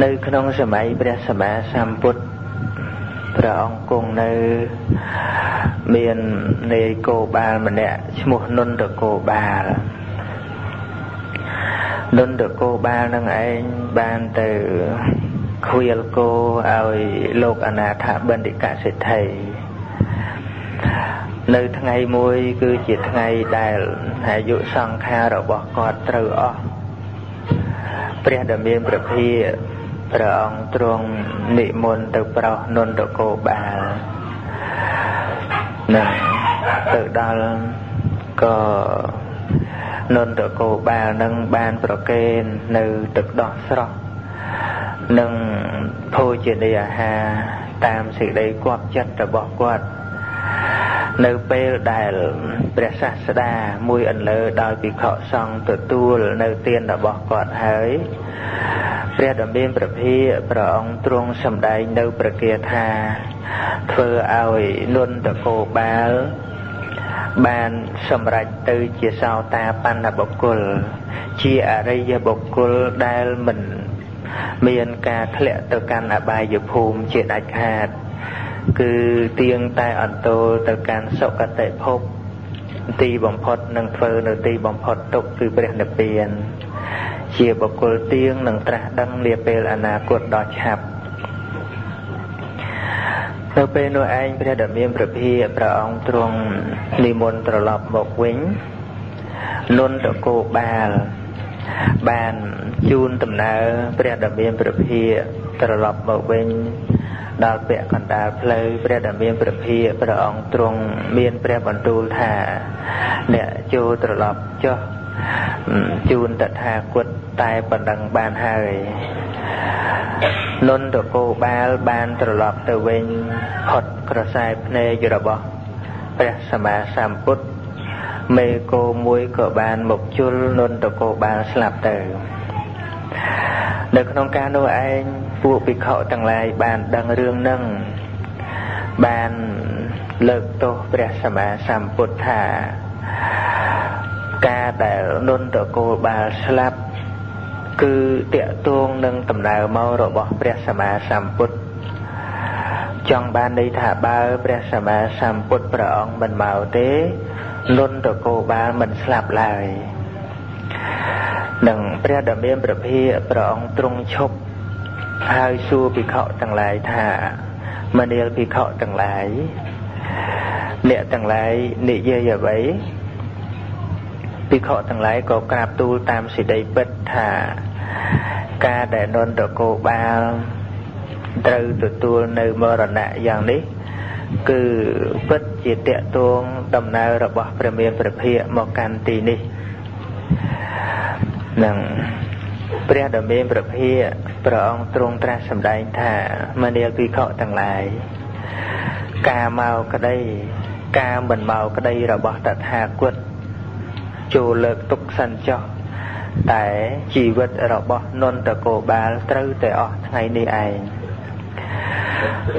នៅក្នុងសម័យព្រះសម្មាសម្ពុទ្ធព្រះអង្គគង់នៅមាននាយគោបាលម្នាក់ឈ្មោះនុនតគោបាលនុនតគោបាលនឹងឯងបានទៅខ្វៀលគោឲ្យលោកអនាថបណ្ឌិកសិទ្ធិនៅថ្ងៃមួយគឺជាថ្ងៃដែលអាយុសង្ខាររបស់គាត់ត្រូវអស់ព្រះដ៏មានព្រះភិ ព្រះអង្គទ្រង់និមន្តទៅប្រោសនន្តគោបាលនឹងទៅដល់ក៏នន្តគោបាលនឹងបានប្រគេននៅទឹកដោះស្រស់និងភោជនីយអាហារតាមសេចក្តីគប់ចិត្តរបស់គាត់ នៅពេលដែលព្រះសាស្តាមួយអន្លើដោយភិក្ខុសង្ឃទទួលនៅទានរបស់គាត់ហើយព្រះដ៏មានព្រះភិព្រះអង្គទ្រង់សម្ដែងនៅប្រគាថាធ្វើឲ្យនន្តកោបាលបានសម្រេចទៅជាសោតាបណ្ណបុគ្គល ជាអរិយបុគ្គលដែលមិន មានការធ្លាក់ទៅកាន់អបាយភូមិជាដាច់ខាត គឺទៀងតែអន្តោលទៅកាន់សុគតិភពទីបំផុតនឹងធ្វើនៅទីបំផុតទុកគឺព្រះនិព្វាន ជាបុគ្គលទៀងនឹងត្រាស់ដឹងលាពេលអនាគតដ៏ឆាប់នៅពេលនោះឯងព្រះដ៏មានព្រះភិព្រះអង្គទ្រង់និមន្តត្រឡប់មកវិញនុនតកោបាលបានជូនដំណើរព្រះដ៏មានព្រះភិត្រឡប់មកវិញ ដល់ពាក់កណ្ដាលផ្លូវព្រះដ៏មានព្រះភិព្រះអង្គទ្រង់មានព្រះបន្ទូលថាអ្នកចូលត្រឡប់ចុះជូនតថាគតតែប៉ុណ្ណឹងបានហើយនន្តកោបាលបានត្រឡប់ទៅវិញផុតក្រសែភ្នែករបស់ព្រះសម្មាសម្ពុទ្ធមេគោមួយក៏បានមកជលនន្តកោបាលស្លាប់ទៅ នៅក្នុងការនោះឯង ពួកភិក្ខុទាំងឡាយបានដឹងរឿងនឹងបានលើកទោសព្រះសម្មាសម្ពុទ្ធថាការដែលនុនតកូលបាលស្លាប់គឺតកតួងនឹងដំណើរមករបស់ព្រះសម្មាសម្ពុទ្ធចង់បានន័យថាបើព្រះសម្មាសម្ពុទ្ធព្រះអង្គមិនមកទេនុនតកូលបាលមិនស្លាប់ឡើយនឹងព្រះដ៏មានព្រះភិព្រះអង្គទ្រង់ឈប់ ហើយសួរភិក្ខុទាំងឡាយថាមនាលភិក្ខុទាំងឡាយអ្នកទាំងឡាយនិយាយអ្វីភិក្ខុទាំងឡាយក៏ក្រាបទូលតាមសេចក្តីពិតថាការដែលនន្តកោបាលត្រូវទទួលនៅមរណៈយ៉ាងនេះ គឺពិតជាតកតួងដំណើររបស់ព្រះមានព្រះភិក្ខមកកាន់ទីនេះនឹង ព្រះដ៏មានព្រះភិក្ខព្រះអង្គទ្រង់ត្រាស់សម្ដែងថាមនាលភិក្ខុទាំងឡាយការមកក្តីការមិនមកក្តីរបស់តថាគតចូលលើកទុកសិនចុះតែជីវិតរបស់នន្តកោបាលត្រូវតែអស់ថ្ងៃនេះឯង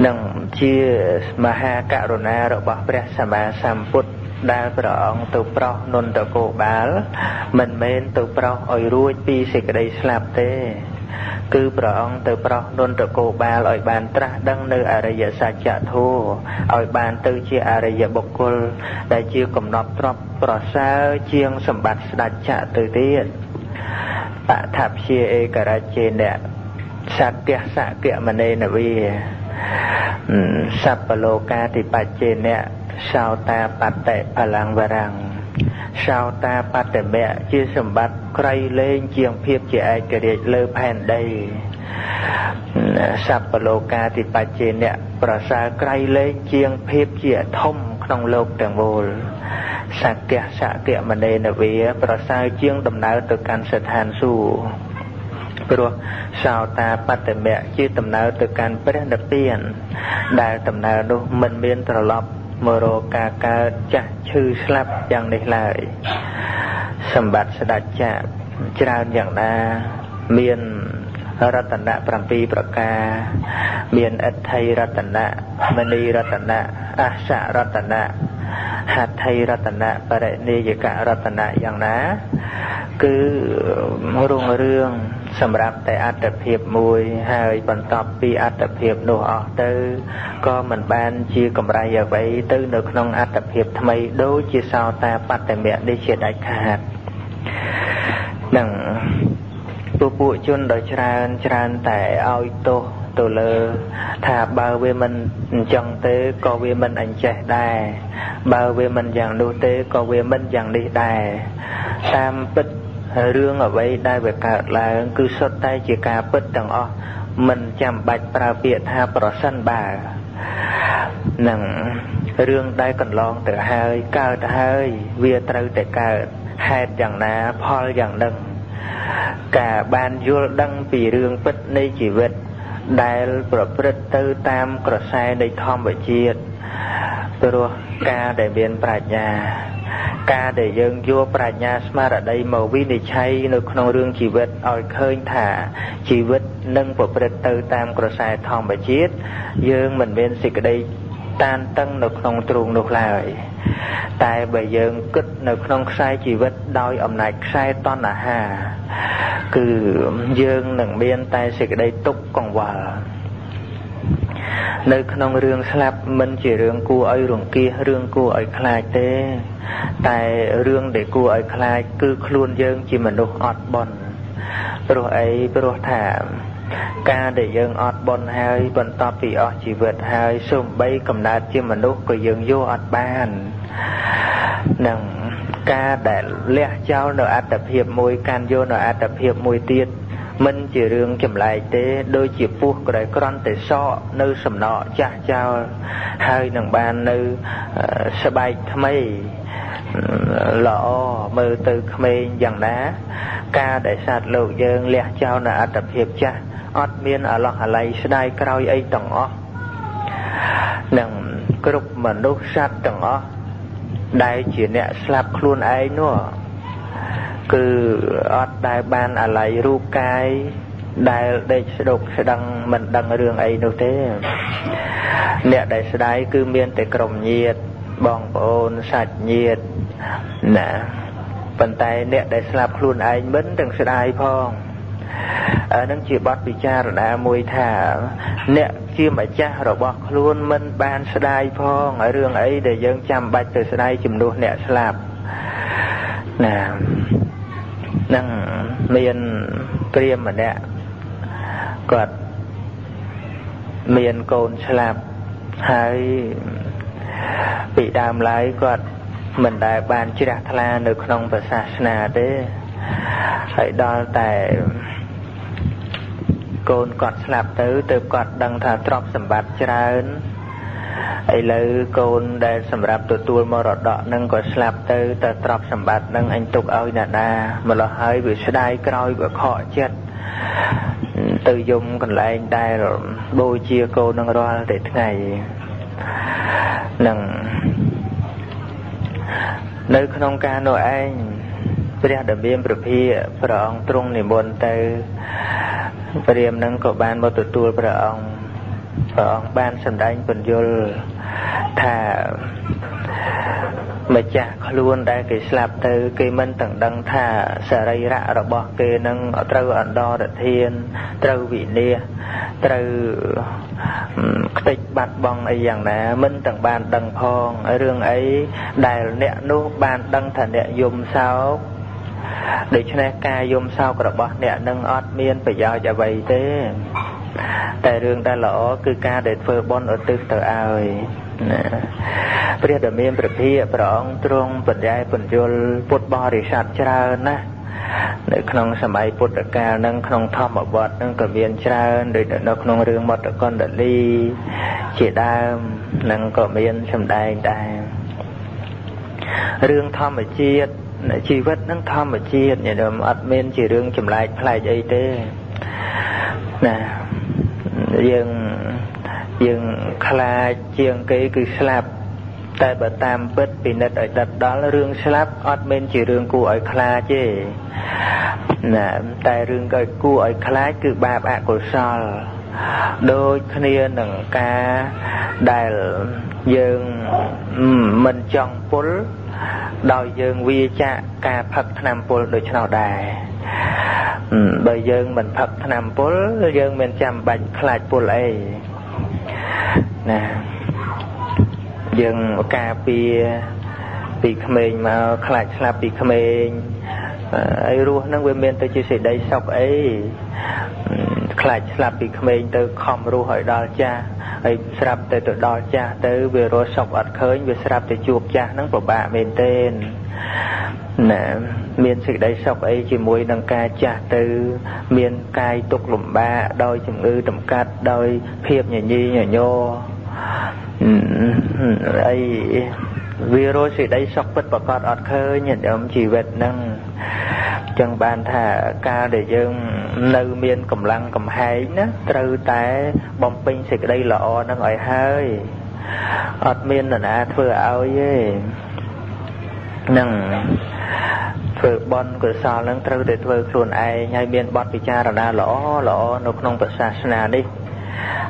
នឹងជាមហាករុណារបស់ព្រះសម្មាសម្ពុទ្ធ ដែលព្រះអង្គទៅប្រោសនន្តកោបាល មិនមែនទៅប្រោសឲ្យរួចពីសេចក្តីស្លាប់ទេគឺព្រះអង្គទៅប្រោសនន្តកោបាលឲ្យបានត្រាស់ដឹងនៅអរិយសច្ចធម៌ឲ្យបានទៅជាអរិយបុគ្គល ដែលជាកំណត់ទ្របប្រសើរជាងសម្បត្តិស្ដេចចក្រទៅទៀតបថាព្យាឯករជេនៈសក្យសក្យមនេនវី សัพពលោកាតិបច្ចេនៈសោតាបតិបលាំងវរੰសោតាបតិមៈជាសម្បត្តិក្រៃលែងជាងភាពជាឯករាជ្យលើផែនដីសัพពលោកាធិបច្ចេនៈប្រសើរក្រៃលែងជាងភាពជាធំក្នុងលោកទាំងមូលសក្យសក្យមនេនវា ប្រសើរជាងដំណើរទៅកាន់ស្ថានសួគ៌ ព្រោះសោតាបតិមៈជាដំណើរទៅកាន់ព្រះនិព្វាន ដែលដំណើរនោះមិនមានត្រឡប់មករកការកើតចាស់ឈឺស្លាប់យ៉ាងនេះឡើយសម្បត្តិស្ដេចចាច្រើនយ៉ាងណាមាន រតនៈ7ប្រការ មានអដ្ឋិរតនៈមនីរតនៈអសរតនៈហត្ថិរតនៈបរិនិយករតនៈយ៉ាងណា គឺរុងរឿងសម្រាប់តែអត្តភាពមួយហើយបន្ទាប់ពីអត្តភាពនោះអស់ទៅក៏មិនបានជាកម្រៃអ្វីទៅនៅក្នុងអត្តភាពថ្មីដូចជាសោតាបត្តមៈនេះជាដាច់ខាតនឹង ពួកពួកជនដ៏ច្រើនច្រើនតែឲ្យទោសទៅលើ ថាបើវាមិនអញ្ចឹងទេក៏វាមិនអញ្ចេះដែរបើវាមិនយ៉ាងនោះទេក៏វាមិនយ៉ាងនេះដែរតាមពិតរឿងអ្វីដែលវាកើតឡើង គឺសុទ្ធតែជាការពិតទាំងអស់មិនចាំបាច់ប្រើពាក្យថាប្រសិនបើនឹងរឿងដែលកន្លងទៅហើយកើតហើយ វាត្រូវតែកើតហេតុយ៉ាងណាផលយ៉ាងនឹង ការបានយល់ដឹងពីរឿងពិតនៃជីវិត ដែលប្រព្រឹត្តទៅតាមក្រសែនៃធម្មជាតិព្រោះការដែលមានប្រាជ្ញា ការដែលយើងយកប្រាជ្ញាស្មារតីមកវិនិច្ឆ័យនៅក្នុងរឿងជីវិតឲ្យឃើញថាជីវិតនឹងប្រព្រឹត្តទៅតាមក្រសែធម្មជាតិយើងមិនមានសេចក្តី តានតឹងនៅក្នុងទ្រូងនោះឡើយតែបើយើងគិតនៅក្នុងខ្សែជីវិតដោយអំណាចខ្សែតណ្ហាគឺយើងនឹងមានតែសេចក្តីទុក្ខកង្វល់នៅក្នុងរឿងស្លាប់មិនជារឿងគួរឲ្យរង្គៀសរឿងគួរឲ្យខ្លាចទេ តែរឿងដែលគួរឲ្យខ្លាច គឺខ្លួនយើងជាមនុស្សអត់បន់ព្រោះអីព្រោះថា ការដែលយើងអត់បន់ហើយបន្ទាប់ពីអស់ជីវិតហើយសូម្បីកំណើតជាមនុស្សក៏យើងយកអត់បាននឹងការដែលលះចោលនៅអត្តភាពមួយកាន់យកនៅអត្តភាពមួយទៀត មិនជារឿងចម្លែកទេដូចជាពស់ក្រែក្រន់តែសក់នៅសំណក់ចាស់ចោលហើយនឹងបាននៅស្បែកថ្មីល្អមើលទៅក្មេងយ៉ាងណា ការដែលសត្វលោកយើងលះចោលនៅអត្តភាពចាស់អត់មានអឡោះអាល័យស្ដាយក្រោយអីទាំងអស់នឹងគ្រប់មនុស្សសត្វទាំងអស់ដែលជាអ្នកស្លាប់ខ្លួនឯងនោះ គឺអត់ដែលបានអាល័យរូបកាយដែលដេកស្ដុកស្ដឹងមិនដឹងរឿងអីនោះទេ អ្នកដែលស្ដាយគឺមានតែក្រុមញាតបងប្អូនសាច់ញាតណាប៉ុន្តែអ្នកដែលស្លាប់ខ្លួនឯងមិនទាំងស្ដាយផងអានឹងជាបទពិចារណាមួយថា អ្នកជាម្ចាស់របស់ខ្លួនមិនបានស្ដាយផងរឿងអីដែលយើងចាំបាច់ទៅស្ដាយជំនួសអ្នកស្លាប់ណា នឹងមានព្រាមម្នាក់គាត់មានកូនស្លាប់ហើយពីដើមឡើយគាត់មិនដែលបានជ្រះថ្លានៅក្នុងព្រះសាសនាទេហើយដល់តែកូនគាត់ស្លាប់ទៅទើបគាត់ដឹងថាទ្រព្យសម្បត្តិច្រើន ឥឡូវកូនដែលសម្រាប់ទទួលមរតកនឹងក៏ស្លាប់ទៅតែទ្រព្យសម្បត្តិនឹងអញទុកឲ្យអ្នកណាម្លោះហើយវាស្ដាយក្រោយវាខកចិត្តទៅយំកន្លែងដែលបូជាកូននឹងរាល់តែថ្ងៃនឹងនៅក្នុងការនោះឯងព្រះដ៏មានព្រះភិព្រះអង្គទ្រង់និមន្តទៅព្រាមនឹងក៏បានមកទទួលព្រះអង្គ ព្រះអង្គបានសម្ដែងពន្យល់ថាម្ចាស់ខ្លួនដែលគេស្លាប់ទៅ គេមិនទាំងដឹងថាសរីរៈរបស់គេនឹងត្រូវអន្តរធានត្រូវវិនាសត្រូវខ្ទេចបាត់បង់អីយ៉ាងណា មិនទាំងបានដឹងផងរឿងអីដែលអ្នកនោះបានដឹងថាអ្នកយំសោកដូច្នេះការយំសោករបស់អ្នកនឹងអត់មានប្រយោជន៍អ្វីទេ តែរឿងដែលល្អគឺការដែលធ្វើបុណ្យឧទ្ទិសទៅឲ្យណាព្រះដ៏មានព្រះភិយព្រះអង្គទ្រង់បញ្ញែបញ្យលពុទ្ធបរិស័ទច្រើនណាស់នៅក្នុងសម័យពុទ្ធកាលនឹងក្នុងធម្មវត្តនឹងក៏មានច្រើនដូចនៅក្នុងរឿងមត្តកណ្ដលីជាដើមនឹងក៏មានសម្ដែងដែររឿងធម្មជាតិជីវិតនឹងធម្មជាតិញាតិអត់មានជារឿងចម្លែកប្លែកអីទេណា យើងយើងខ្លាចជាងគេគឺស្លាប់តែបើតាមពិតពិនិត្យឲ្យដិតដល់រឿងស្លាប់អត់មែនជារឿងគួរឲ្យខ្លាចទេណាតែរឿងក៏គួរឲ្យខ្លាចគឺបាបអកុសលដូចគ្នានឹងការដែលយើងមិនចង់ពុលដោយយើងវាចាកការផឹកថ្នាំពុលដូច្នោះដែរ បើយើងមិនផឹកថ្នាំពុលយើងមិនចាំបាច់ខ្លាចពុលអីណាយើងការពារពីក្មេងមកខ្លាចស្លាប់ពីក្មេង អីរស់ហ្នឹងវាមានទៅជាសេចក្តីសុខអីខ្លាចស្លាប់ពីក្មេងទៅខំរស់ឲ្យដល់ចាស់ហើយស្រាប់ទៅទៅដល់ចាស់ទៅវារស់សុខអត់ឃើញវាស្រាប់ទៅជួបចាស់ហ្នឹងពិបាកមែនទែនណាមានសេចក្តីសុខអីជាមួយនឹងការចាស់ទៅ មានកាយទុក្ខលំបាកដោយជំងឺតម្កាត់ដោយភាពញញីញញោអី វារស់សេចក្តីសុខពិតប្រកបអត់ឃើញញជីវិតហ្នឹងចឹងបានថាការដែលយើងនៅមានកម្លាំងកំហែងណាត្រូវតែបំពេញសេចក្តីល្អនឹងឲ្យហើយអត់មាននរណាធ្វើឲ្យទេនឹងធ្វើបន់កុសលនឹងត្រូវតែធ្វើខ្លួនឯងហើយមានបទពិចារណាល្អល្អនៅក្នុងពុទ្ធសាសនានេះ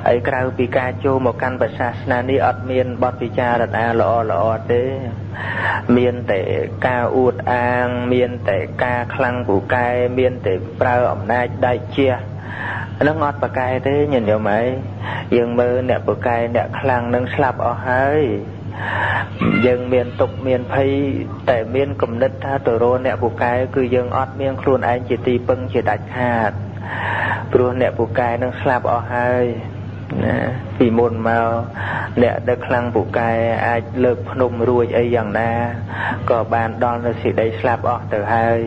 ហើយក្រៅពីការចូលមកកាន់ពុទ្ធសាសនានេះអត់មានបទពិចារណាល្អល្អទេ មានតែការអួតអាង មានតែការខ្លាំងពូកែមានតែប្រើអំណាចដៃជះនឹងអត់ប្រកែទេញាតិញោមអីយើងមើលអ្នកប្រកែអ្នកខ្លាំងនឹងស្លាប់អស់ហើយយើងមានទុកមានភ័យតែមានគំនិតថាទៅរកអ្នកពូកែគឺយើងអត់មានខ្លួនឯងជាទីពឹងជាដាច់ខាត ព្រោះអ្នកពូកែនឹងស្លាប់អស់ហើយណាពីមុនមកអ្នកដឹកខ្លាំងពូកែអាចលើកភ្នំរួចអីយ៉ាងណាក៏បានដល់នៅសេចក្តីស្លាប់អស់ទៅហើយ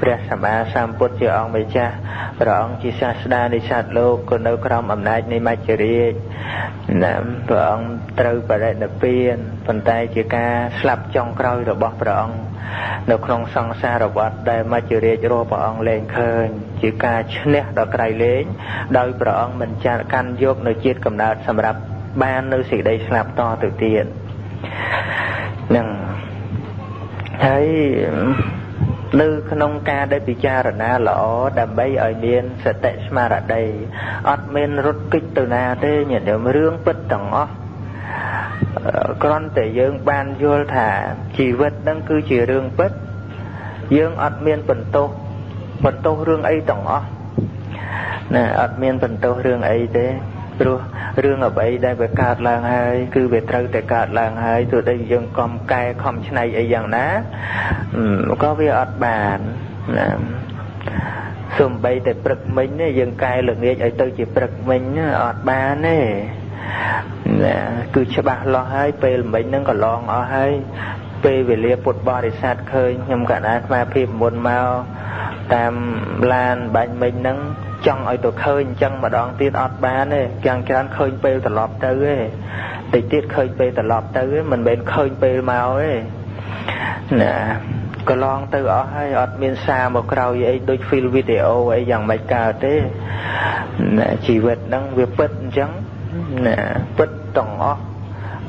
ព្រះសម្មាសម្ពុទ្ធជាអង្គម្ចាស់ព្រះអង្គជាសាស្តានៃសត្វលោកក៏នៅក្រោមអំណាចនៃមច្ចរាជណាព្រះអង្គត្រូវបរិនិព្វាន ប៉ុន្តែជាការស្លាប់ចុងក្រោយរបស់ព្រះអង្គនៅក្នុងសង្សារវដ្តដែលមច្ចរាជរស់ព្រះអង្គលែងឃើញ ជាការឈ្នះដល់ក្រៃលែងដោយព្រះអង្គមិនចាត់កាន់យកនៅជាតិកំណើតសម្រាប់បាននៅសេចក្តីស្លាប់តទៅទៀតនឹងហើយនៅក្នុងការដែលពិចារណាល្អដើម្បីឲ្យមានសតិស្មារតីអត់មានរត់គេចទៅណាទេញាតិញោមរឿងពិតទាំងអស់ គ្រាន់តែយើងបានយល់ថាជីវិតនឹងគឺជារឿងពិត យើងអត់មានបន្ទោសបន្ទោសរឿងអីទាំងអស់ណាអត់មានបន្ទោសរឿងអីទេព្រោះរឿងអ្វីដែលវាកើតឡើងហើយគឺវាត្រូវតែកើតឡើងហើយទោះបីយើងកំកែខំឆ្នៃអីយ៉ាងណាក៏វាអត់បានណាសំបីតែព្រឹកមិញយើងកែល្ងាចឲ្យទៅជាព្រឹកមិញអត់បានទេណា គឺច្បាស់លាស់ហើយពេលមិញហ្នឹងក៏ឡងអស់ហើយពេលវេលាពុទ្ធបរិស័ទឃើញខ្ញុំកណ្ដាលស្មារភាពមុនមកតាមឡានបាញ់មិញហ្នឹងចង់ឲ្យទៅឃើញអញ្ចឹងម្ដងទៀតអត់បានទេយ៉ាងច្រើនឃើញពេលត្រឡប់ទៅទេតិចទៀតឃើញពេលត្រឡប់ទៅមិនមែនឃើញពេលមកទេណាកន្លងទៅអស់ហើយអត់មានសារមកក្រោយអីដូច feel video អីយ៉ាងម៉េចកើតទេណាជីវិតហ្នឹងវាពិតអញ្ចឹង ណាពិតទាំងអស់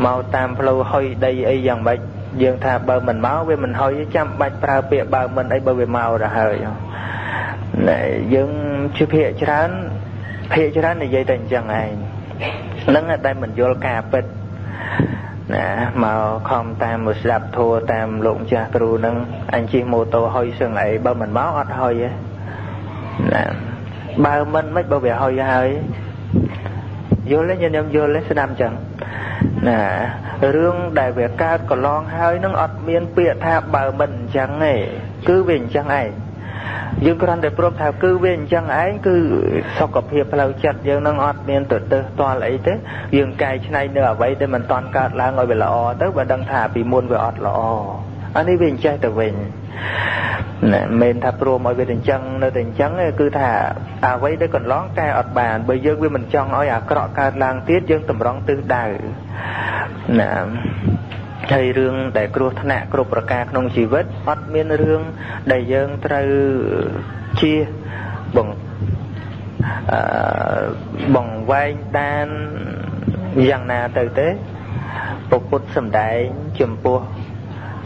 មកតាមផ្លូវហុយដីអីយ៉ាងម៉េចយើងថាបើមិនមកវាមិនហុយចាំបាច់ប្រើពាក្យបើមិនអីបើវាមកទៅហើយណែយើងជាភាកច្រើនភាកច្រើននិយាយតែអញ្ចឹងឯងនឹងតែមិនយល់ការពិតណាមកខំតាមមកស្ដាប់ធัวតាមលោកចាស់គ្រូនឹងអញជិះម៉ូតូហុយសឹងអីបើមិនមកអត់ហុយទេណាបើមិនមិនបើវាហុយហើយ យល់ទេខ្ញុំយល់ទេស្ដាប់អញ្ចឹងណារឿងដែលវាកើតកន្លងហើយនឹងអត់មានពាក្យថាបើមិនអញ្ចឹងទេគឺវាអញ្ចឹងឯងយើងគ្រាន់តែព្រមថាគឺវាអញ្ចឹងឯងគឺសុខភាពផ្លូវចិត្តយើងនឹងអត់មានទៅទៅតល់អីទេយើងកែច្នៃនៅអ្វីដែលមិនតាន់កើតឡើងឲ្យវាល្អទៅបើដឹងថាពីមុនវាអត់ល្អ អានេះវាអញ្ចេះទៅវិញណាមិនថាព្រមឲ្យវាអញ្ចឹងនៅតែអញ្ចឹងគឺថាអ្វីដែលកន្លងកែអត់បានបើយើងវាមិនចង់ឲ្យអាក្រក់កើតឡើងទៀតយើងតម្រង់ទិសដៅណាហើយរឿងដែលគ្រោះថ្នាក់គ្រប់ប្រការក្នុងជីវិតអត់មានរឿងដែលយើងត្រូវជាបងអឺបងវែងដានយ៉ាងណាទៅទេពុទ្ធសំដែងចំពោះ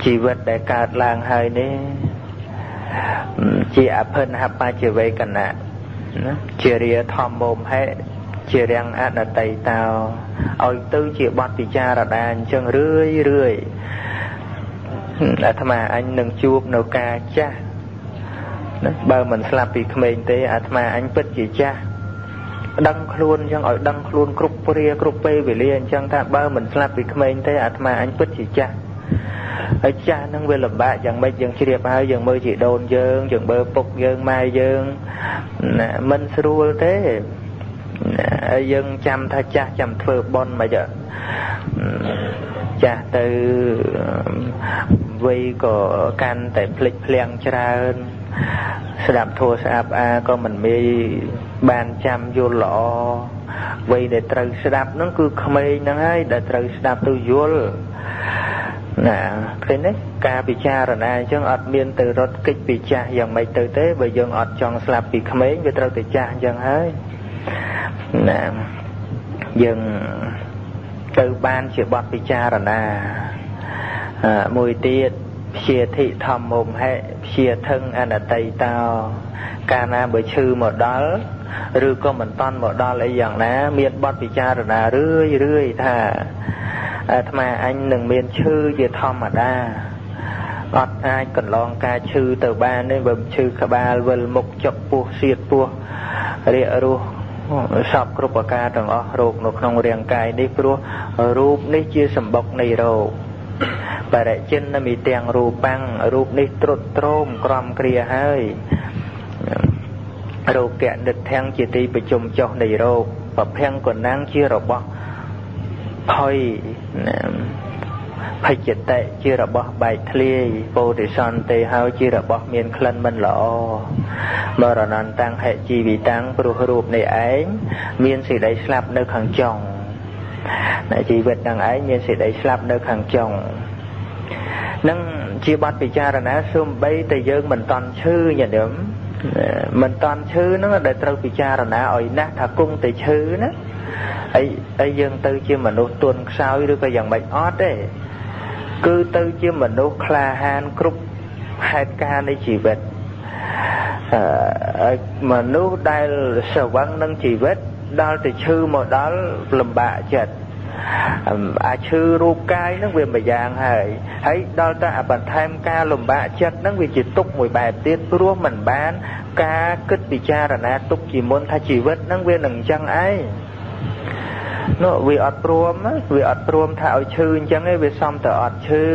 ជីវិតដែលកើតឡើងហើយនេះជាអភិនហបច្ចវេកណៈណាជារាធម្មមហេជារាំងអនតីតោឲ្យទៅជាបទពិចារណាអញ្ចឹងរឿយរឿយអាត្មាអញនឹងជួបនៅការចាស់ណាបើមិនស្លាប់ពីក្មេងទេអាត្មាអញពិតជាចាស់ដឹងខ្លួនអញ្ចឹងឲ្យដឹងខ្លួនគ្រប់ព្រាគ្រប់ពេលវេលាអញ្ចឹងថាបើមិនស្លាប់ពីក្មេងទេអាត្មាអញពិតជាចាស់ ហើយចាស់នឹងវាលំបាកយ៉ាងម៉េចយើងជ្រាបហើយយើងមើលជាដូនយើងយើងមើលពុកយើងម៉ែយើងណាមិនស្រួលទេហើយយើងចាំថាចាស់ចាំធ្វើបន់មិនចាស់ទៅវ័យក៏កាន់តែភ្លេចភ្លាំងច្រើនស្ដាប់ធัวស្អាប់អាក៏មិនមានបានចាំយល់ល្អវ័យដែលត្រូវស្ដាប់ហ្នឹងគឺក្មេងហ្នឹងហើយដែលត្រូវស្ដាប់ទៅយល់ ណាឃើញទេការពិចារណាអញ្ចឹងអត់មានទៅរត់កិច្ចពីចាស់យ៉ាងម៉េចទៅទេបើយើងអត់ចង់ស្លាប់ពីក្មេងវាត្រូវទៅចាស់អញ្ចឹងហើយណាយើងទៅបានជាបទពិចារណាមួយទៀតព្យាធិធម្មមហេព្យាធឹងអនតីតោកាលណាបើឈឺមកដល់ឬក៏មិនតន់មកដល់អីយ៉ាងណា មានបទពិចារណារឿយរឿយថា អាត្មាអញនឹងមានឈឺជាធម្មតាអត់អាចកន្លងការឈឺទៅបានទេបើឈឺក្បាលវិលមុខចុកពោះសៀតពោះរាករស់សពគ្រប់ប្រការទាំងអស់រោគនៅក្នុងរាងកាយនេះព្រោះរូបនេះជាសម្បុកនៃរោគបរិចិនមីទាំងរូបាំងរូបនេះត្រុតត្រោមក្រំគ្រាហើយរោគៈនិដ្ឋាំងជាទីប្រជុំចុះនៃរោគប្រភាំងកណាំងជារបស់ ភ័យភជ្ជតិជារបស់បែកធ្លាយពោធិសន្តិហើយជារបស់មានក្លិនមិនល្អមរណន្តੰហិជីវិតាំងព្រោះរូបនេះឯងមានសេចក្តីស្លាប់នៅខាងចុងតែជីវិតនឹងឯងមានសេចក្តីស្លាប់នៅខាងចុងនឹងជាបទពិចារណាសូម្បីតែយើងមិនតន់ឈឺញាតិញោម មិនតន់ឈឺហ្នឹងដែលត្រូវពិចារណាឲ្យណាស់ថាគង់តែឈឺណាអីអីយើងទៅជាមនុស្សទន់ខ្សោយឬក៏យ៉ាងម៉េចអត់ទេគឺទៅជាមនុស្សក្លាហានគ្រប់ហេតុការណ៍នៃជីវិតអឺមនុស្សដែលស្រវឹងនឹងជីវិតដល់ទៅឈឺមកដល់លំបាកចិត្ត អាឈឺរូបកាយហ្នឹងវាមួយយ៉ាងហើយហើយដល់តែអាបន្ថែមការលំបាកចិត្តហ្នឹងវាជាទុកមួយបែបទៀតព្រោះมันបាន ការគិតពិចារណាទុកជាមុនថាជីវិតហ្នឹងវានឹងអញ្ចឹងឯងនោះវាអត់ព្រមវាអត់ព្រមថាឲ្យឈឺអញ្ចឹងឯងវាសំទៅអត់ឈឺ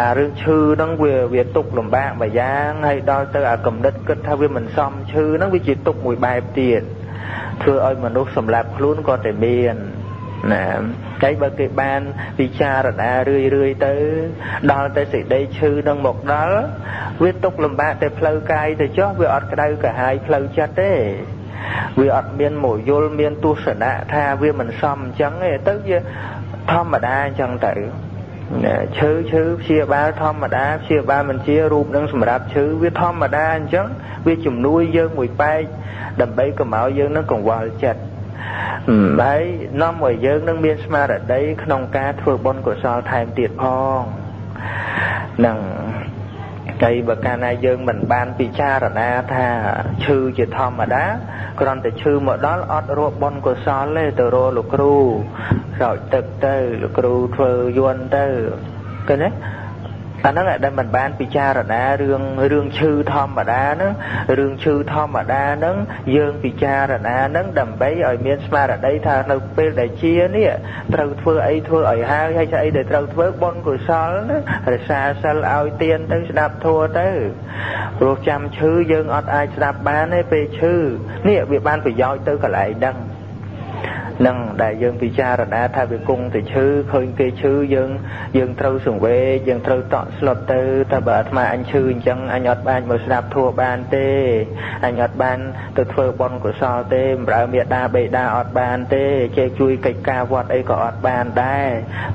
អារឿងឈឺហ្នឹងវាវាទុកលំបាកមួយយ៉ាងហើយដល់ទៅអាកំណត់គិតថាវាមិនសមឈឺហ្នឹងវាជាទុកមួយបែបទៀតធ្វើឲ្យមនុស្សសម្លាប់ខ្លួនក៏តែមាន ណាតែបើគេបានពិចារណារឿយរឿយទៅ ដល់តែសេចក្តីឈឺនឹងមកដល់វាទុកលំបាកតែផ្លូវកាយទៅចុះវាអត់ក្តៅកាហាយផ្លូវចិត្តទេវាអត់មានមកយល់មានទស្សនៈថាវាមិនសមអញ្ចឹងទេទៅវាធម្មតាអញ្ចឹងទៅឈឺឈឺព្យាបាលធម្មតាព្យាបាលមិនជារូបនឹងសម្រាប់ឈឺវាធម្មតាអញ្ចឹងវាជំនួយយើងមួយបែកដើម្បីកុំឲ្យយើងនឹងកង្វល់ចិត្ត ហើយនាំឲ្យយើងនឹងមានស្មារតីក្នុងការធ្វើបុណ្យកុសលថែមទៀតផងនឹងហើយបើកាលណាយើងមិនបានពិចារណាថាឈឺជាធម្មតាគ្រាន់តែឈឺមកដល់អត់រួបបុណ្យកុសលទេទៅរកលោកគ្រូស្រោចទឹកទៅលោកគ្រូធ្វើយន់ទៅឃើញទេ អាហ្នឹងដែលមិនបានពិចារណារឿងរឿងឈឺធម្មតាហ្នឹងរឿងឈឺធម្មតាហ្នឹងយើងពិចារណាហ្នឹងដើម្បីឲ្យមានស្មារតីថានៅពេលដែលជានេះត្រូវធ្វើអីធ្វើឲ្យហើយហើយស្អីដែលត្រូវធ្វើបុណ្យកុសលណារសាសិលឲ្យទៀនទៅស្ដាប់ធัวទៅព្រោះចាំឈឺយើងអត់អាចស្ដាប់បានទេពេលឈឺនេះវាបានប្រយោជន៍ទៅកន្លែងហ្នឹង នឹងដែលយើងពិចារណាថាវាគង់តែឈឺឃើញគេឈឺយើងយើងត្រូវសង្វេគយើងត្រូវតក់ស្លុតទៅតែបើអាត្មាអញឈឺអញ្ចឹងអញអត់បានមកស្ដាប់ធัวបានទេអញអត់បានទៅធ្វើបុណ្យកុសលទេបម្រើមេដាបេដាអត់បានទេជែកជួយកិច្ចការវត្តអីក៏អត់បានដែរ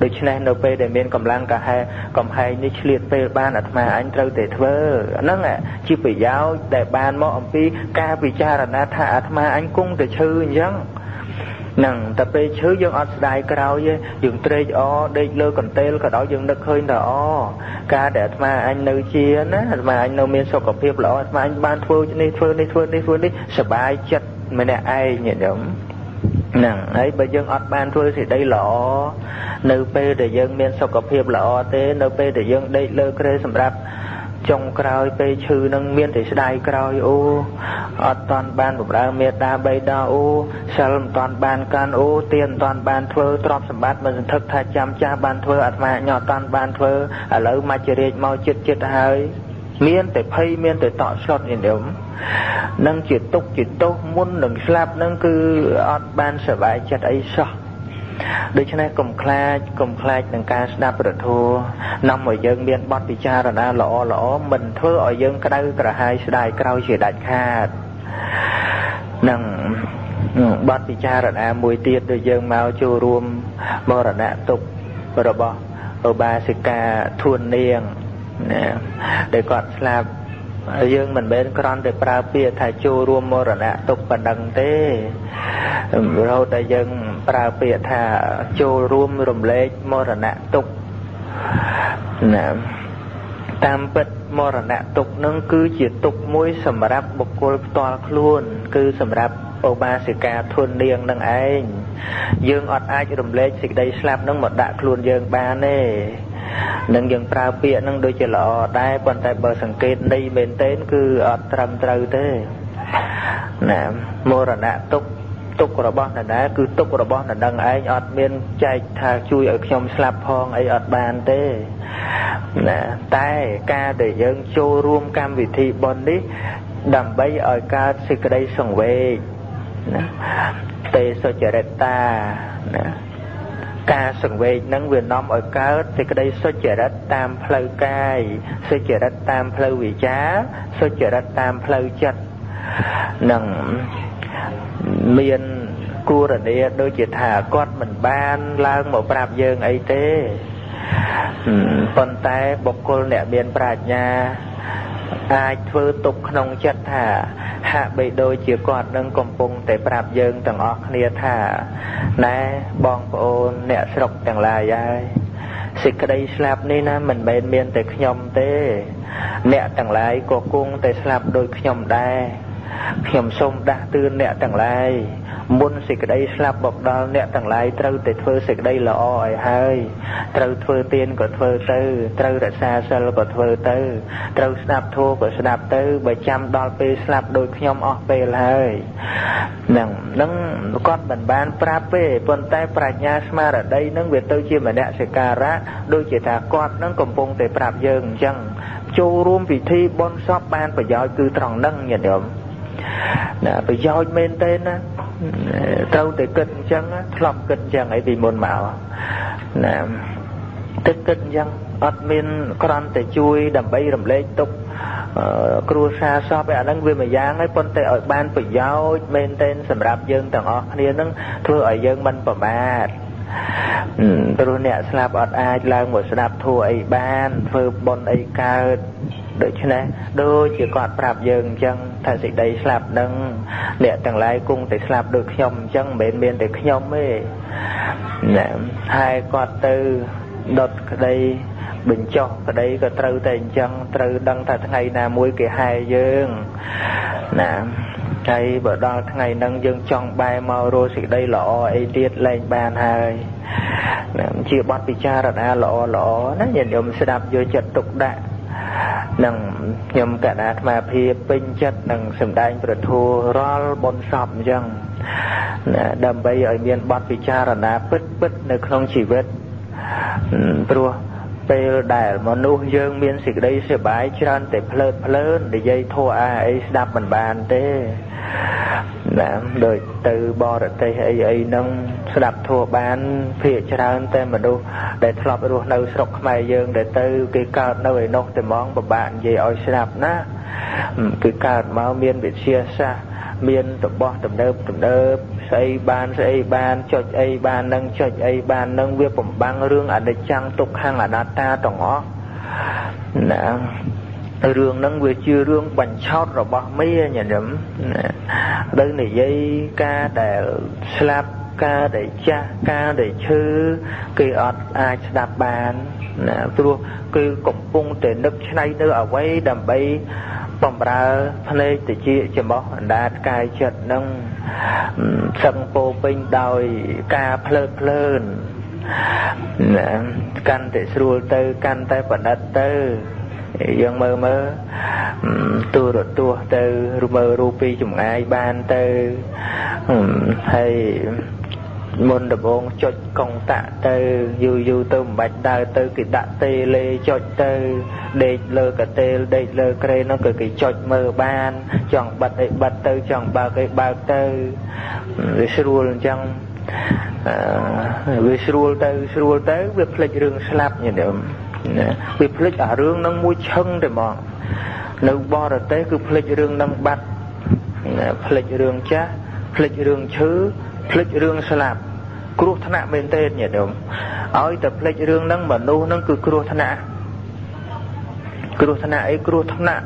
ដូច្នេះនៅពេលដែលមានកម្លាំងកាហែកំហែងនេះឆ្លៀតពេលបានអាត្មាអញត្រូវតែធ្វើហ្នឹងជាប្រយោជន៍ដែលបានមកអំពីការពិចារណាថាអាត្មាអញគង់តែឈឺអញ្ចឹង ហ្នឹងតែពេលឈឺយើងអត់ស្ដាយក្រោយទេយើងត្រេកអរដេកលើកន្ទេលក៏ដោយយើងនឹកឃើញតែអការដែលអាត្មាអញនៅជាណាអាត្មាអញនៅមានសុខភាពល្អអាត្មាអញបានធ្វើនេះធ្វើនេះធ្វើនេះធ្វើនេះសบายចិត្ត ម្នាក់ឯងញាតិញោមហ្នឹងហើយបើយើងអត់បានធ្វើសេចក្តីល្អនៅពេលដែលយើងមានសុខភាពល្អទេ នៅពេលដែលយើងដេកលើគ្រែសម្រាប់ ចុងក្រោយពេលឈឺនឹងមានតែស្ដាយក្រោយអូអត់តាន់បានបំរើមេត្តាបៃតាអូសិលមិនតាន់បានកាន់អូទានមិនតាន់បានធ្វើទ្រព្យសម្បត្តិមិនសន្ធឹកថាចាំចាស់បានធ្វើអាត្មាញអត់តាន់បានធ្វើឥឡូវមច្ចរាជមកចិត្តចិត្តហើយមានតែភ័យមានតែតក់ស្លុតអីនេះនឹងជាទុកជាទោសមុននឹងស្លាប់នឹងគឺអត់បានសុបាយចិត្តអីសោះ ដូច្នេះកុំខ្លាចកុំខ្លាចនឹងការស្ដាប់ព្រះធម៌នាំឲ្យយើងមានបទពិចារណាល្អល្អមិនធ្វើឲ្យយើងក្តៅក្រហាយស្ដាយក្រោយជាដាច់ខាតនឹងបទពិចារណាមួយទៀតដែលយើងមកចូលរួមមរណៈទុករបស់ឧបាសិកាធួននាងណាដែលគាត់ស្លាប់ យើងមិនមែនគ្រាន់តែប្រើពាក្យថាចូលរួមមរណៈទុកប៉ុណ្ណឹងទេរហូតតែយើងប្រើពាក្យថាចូលរួមរំលែកមរណៈទុកណាតាមពិតមរណៈទុកនឹងគឺជាទុកមួយសម្រាប់បុគ្គលផ្ទាល់ខ្លួន គឺសម្រាប់ឧបាសិកាធននាងនឹងឯងយើងអត់អាចរំលែកសេចក្តីស្លាប់នឹងមកដាក់ខ្លួនយើងបានទេ នឹងយើងប្រើពាក្យនឹងដូចជាល្អដែរប៉ុន្តែបើសង្កេតន័យមែនទែនគឺអត់ត្រឹមត្រូវទេណាមរណៈទុកទុករបស់នរណាគឺទុករបស់នរនឹងឯងអត់មានចែកថាជួយឲ្យខ្ញុំស្លាប់ផងអីអត់បានទេណាតែការដែលយើងចូលរួមកម្មវិធីបុណ្យនេះ ដើម្បីឲ្យកើតសេចក្តីសង្វេគណាទេសុចរិតាណា ការសង្វេគនឹងវានាំឲ្យកើតសេចក្តីសុចរិតតាមផ្លូវកាយសុចរិតតាមផ្លូវវិចាសុចរិតតាមផ្លូវចិត្តនឹងមានគូរនីដូចជាថាគាត់មិនបានឡើងមកប្រាប់យើងអីទេប៉ុន្តែបុគ្គលអ្នកមានប្រាជ្ញា អាចធ្វើទុកក្នុងចិត្តថា ហាក់បីដូចជាគាត់នឹងកំពុងតែប្រាប់យើងទាំងអស់គ្នាថាណែបងប្អូនអ្នកស្រុកទាំងឡាយហើយសេចក្តីស្លាប់នេះណាមិនមែនមានតែខ្ញុំទេ អ្នកទាំងឡាយក៏គង់តែស្លាប់ដូចខ្ញុំដែរ ខ្ញុំសូមដាស់តឿនអ្នកទាំងឡាយមុនសេចក្តីស្លាប់មកដល់អ្នកទាំងឡាយត្រូវតែធ្វើសេចក្តីល្អឲ្យហើយត្រូវធ្វើទានក៏ធ្វើទៅត្រូវរក្សាសិលក៏ធ្វើទៅត្រូវស្ដាប់ធម៌ក៏ស្ដាប់ទៅបើចាំដល់ពេលស្លាប់ដូចខ្ញុំអស់ពេលហើយនឹងនឹងគាត់មិនបានប្រាប់ទេប៉ុន្តែប្រាជ្ញាស្មារតីនឹងវាទៅជាមនសិការៈដូចជាថាគាត់នឹងកំពុងតែប្រាប់យើងអញ្ចឹងចូលរួមពិធីបុណ្យសពបានប្រយោជន៍គឺត្រង់ហ្នឹងញាតិញោម ណាប្រយោជន៍មែនទេណាត្រូវតែគិតអញ្ចឹងធ្លាប់គិតអញ្ចឹងអីពីមុនមកណាទឹកគិតអញ្ចឹងអត់មានក្រាន់តែជួយដើម្បីរំលែកទុកគ្រួសារសពឯអាហ្នឹងវាមួយយ៉ាងហើយប៉ុន្តែឲ្យបានប្រយោជន៍មែនទែនសម្រាប់យើងទាំងអស់គ្នានឹងធ្វើឲ្យយើងមិនប្រមាទព្រោះអ្នកស្លាប់អត់អាចឡើងមកស្ដាប់ធัวអីបានធ្វើបុណ្យអីកើត ដូច្នេះដូចជាគាត់ប្រាប់យើងអញ្ចឹងថាសេចក្តីស្លាប់នឹងអ្នកទាំងឡាយគង់តែស្លាប់ដូចខ្ញុំអញ្ចឹងមិនមែនមានតែខ្ញុំទេណាហើយគាត់ទៅដុតក្តីបញ្ចុះក្តីក៏ត្រូវតែអញ្ចឹងត្រូវដឹងថាថ្ងៃណាមួយគេហែយើងណាហើយបើដល់ថ្ងៃហ្នឹងយើងចង់បែរមករកសេចក្តីល្អអីទៀតលែងបានហើយជាបទពិចារណាល្អល្អណាញាតិញោមស្ដាប់យកចិត្តទុកដាក់ នឹងខ្ញុំកណ្ដាអាត្មាភាពពេញចិត្តនឹងសម្ដែងប្រធัวរាល់បុណ្យសពអញ្ចឹងណាដើម្បីឲ្យមានបទពិចារណាពិតពិតនៅក្នុងជីវិតព្រោះ ពេលដែលមនុស្សយើងមានសេចក្តីសប្បាយច្រើនតែភ្លើតភ្លើននិយាយធัวអាអីស្ដាប់មិនបានទេណាដូចទៅបរទេសអីអីហ្នឹងស្ដាប់ធัวបានភាកច្រើនតែមនុស្សដែលធ្លាប់រស់នៅស្រុកខ្មែរយើងដែលទៅគេកើតនៅឯនោះតែហ្មងពិបាកនិយាយឲ្យស្ដាប់ណាគឺកើតមកមានវិទ្យាសាស្ត្រ មានរបស់ទំនើបទំនើបស្អីបានស្អីបានចុចអីបាននឹងចុចអីបាននឹងវាបំបាំងរឿងអនិច្ចំទុក្ខំអនត្តាទាំងអស់ណារឿងហ្នឹងវាជារឿងបញ្ឆោតរបស់មីញាតិញោមទៅនិយាយការដែលស្លាប់ការដែលចាស់ការដែលឈឺគេអត់អាចស្ដាប់បានណាព្រោះគឺកំពុងតែនឹកឆ្នៃនៅអ្វីដើម្បី បំរើភ្នែកតិចចំបោះអណ្ដាតកាយចិត្តនឹងសឹងពោពេញដោយការភ្លើតភ្លើនណាកាន់តែស្រួលទៅកាន់តែប្រណិតទៅយើងមើលមើលទូរទស្សន៍ទៅមើលរូបពីចម្ងាយបានទៅហើយ មុនដំបងចុចកុងតាក់ទៅយូរយូរទៅមិនបាច់ដើរទៅគេដាក់តេលេចុចទៅដេកលើកតេលដេកលើក្រេនោះគឺគេចុចមើលបាន ចង់បិទអីបិទទៅចង់បើកអីបើកទៅវាស្រួលអញ្ចឹងវាស្រួលទៅស្រួលទៅវាភ្លេចរឿងស្លាប់ញញឹមណាវាភ្លេចអារឿងនឹងមួយឈឹងតែហ្មងនៅបរទេសគឺភ្លេចរឿងនឹងបាត់ភ្លេចរឿងចាស់ភ្លេចរឿងឈឺ ភ្លេចរឿងស្លាប់គ្រោះថ្នាក់មែនទេញាតិញោមឲ្យតែភ្លេចរឿងហ្នឹងមនុស្សហ្នឹងគឺគ្រោះថ្នាក់គ្រោះថ្នាក់អីគ្រោះថ្នាក់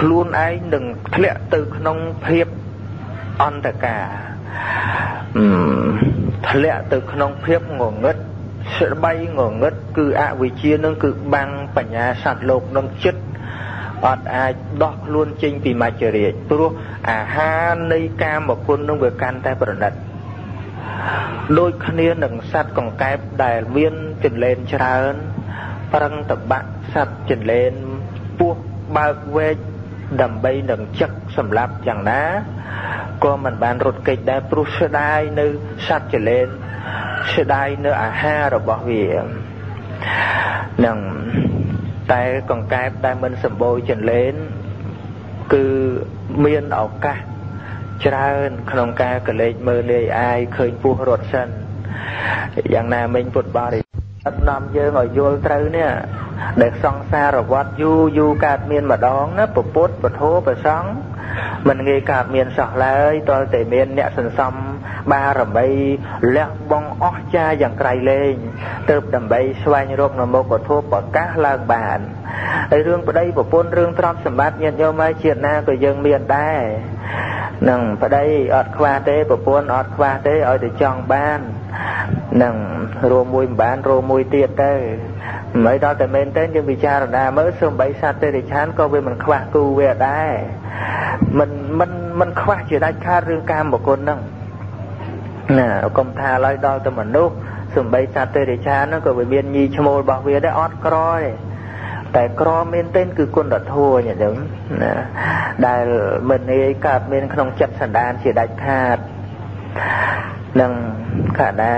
ខ្លួនឯងនឹងធ្លាក់ទៅក្នុងភាពអន្តការធ្លាក់ទៅក្នុងភាពងងឹតស្បៃងងឹតគឺអវិជ្ជានឹងគឺបាំងបញ្ញាសត្វលោកនឹងចិត្ត អត់អាចដោះខ្លួនចេញពីមច្ចរាជព្រោះអាហារនៃកាមគុណនឹងវាកាន់តែប្រណិតដូចគ្នានឹងសត្វកង្កែបដែលមានចន្លេនច្រើនប្រឹងតបាក់សត្វចន្លេនពោះបើកវែកដើម្បីនឹងចឹកសម្លាប់យ៉ាងណាក៏មិនបានរត់គេចដែរព្រោះស្ដាយនៅសត្វចលែនស្ដាយនៅអាហាររបស់វានឹង តែកង្កែបដែលមិនសម្បូរចន្លែនគឺមានឱកាសច្រើនក្នុងការកលេចមើលលាយអាយឃើញពោះរត់សិនយ៉ាងណាមិញពុទ្ធបរិស័ទ អត់នាំយើងឲ្យយល់ត្រូវនេះដែលសង្សារវត្តយូរយូរកើតមានម្ដងណាពពុទ្ធពធប្រសង្ឃមិនងាយកើតមានសោះឡើយតលតែមានអ្នកសន្សំបារមីលះបង់អស់ចាយ៉ាងក្រៃលែងទៅដើម្បីស្វែងរកនមគធัวប្រកាសឡើងបានហើយរឿងប្តីប្រពន្ធរឿងទ្រព្យសម្បត្តិញាតិញោមហើយជាតិណាក៏យើងមានដែរនឹងប្តីអត់ខ្វះទេប្រពន្ធអត់ខ្វះទេឲ្យតែចង់បាន នឹងរួមមួយមិនបានរួមមួយទៀតទៅមិនដល់តែមែនទេយើងពិចារណាមើលសូម្បីសត្វទេរិឆានក៏វាមិនខ្វះគូវាដែរមិនមិនមិនខ្វះជាដាច់ខាតរឿងកាមគុណហ្នឹងណាកុំថាឡើយដល់ទៅមនុស្សសំបីសត្វទេរិឆានហ្នឹងក៏វាមានញីឈ្មោលរបស់វាដែរអត់ក្រទេតែក្រមែនទែនគឺគុណធម៌ញាតិញោមណាដែលមិនងាយកើតមានក្នុងចិត្តសន្តានជាដាច់ខាត នឹងកដា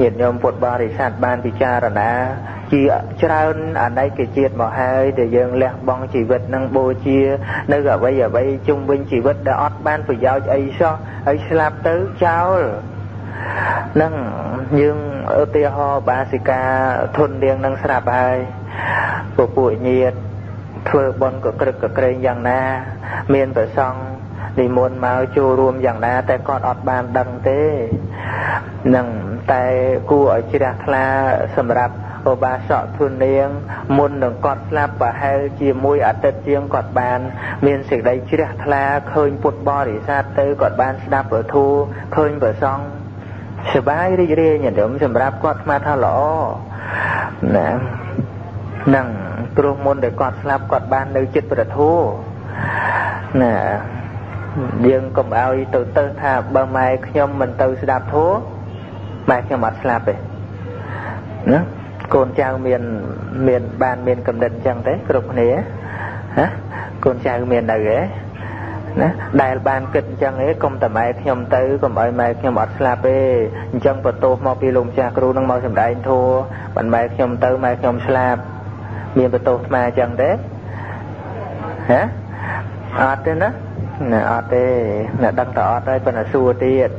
ញាតិញោមពុទ្ធបរិស័ទបានពិចារណាជាច្រើនអនេកជាតិមកហើយដែលយើងលះបង់ជីវិតនឹងបូជា នៅអ្វីអ្វីជុំវិញជីវិតដែលអត់បានប្រយោជន៍អីសោះហើយស្លាប់ទៅចោលនឹងយើងឧទាហរណ៍បាសិកាធននាងនឹងស្រាប់ហើយពពួកញាតធ្វើបន់ក៏ក្រឹកក៏ក្រែងយ៉ាងណា មានប្រសង់ និមន្តមកចូលរួមយ៉ាងណា តែគាត់អត់បានដឹងទេនឹងតែគួរឲ្យជ្រះថ្លាសម្រាប់ឧបាសកធុនាង មុននឹងគាត់ស្លាប់ប្រហែលជាមួយអាទិត្យជាងគាត់បាន មានសេចក្តីជ្រះថ្លាឃើញពុទ្ធបរិស័ទទៅគាត់បានស្ដាប់ពធឃើញប្រសង់សបាយរីករាយញញឹមសម្រាប់គាត់ស្មានថាល្អណានឹងព្រោះមុនដែលគាត់ស្លាប់គាត់បាននៅចិត្តប្រធូណា យើងកុំឲ្យទៅទៅថាបើម៉ែខ្ញុំមិនទៅស្ដាប់ធូម៉ែខ្ញុំអត់ស្លាប់ទេណាកូនចៅមានមានបានមានកំណត់អញ្ចឹងទេគ្រប់គ្នាណាកូនចៅមាននៅទេណាដែលបានគិតអញ្ចឹងឯងកុំតែម៉ែខ្ញុំទៅកុំឲ្យម៉ែខ្ញុំអត់ស្លាប់ទេអញ្ចឹងបន្ទោសមកពីលោកម្ចាស់គ្រូនឹងមកសម្ដែងធัวបានម៉ែខ្ញុំទៅម៉ែខ្ញុំស្លាប់មានបន្ទោសស្មាអញ្ចឹងទេហ៎អត់ទេណា ណែអត់ទេអ្នកដឹងតែអត់ហើយប៉ុន្តែសួរទៀត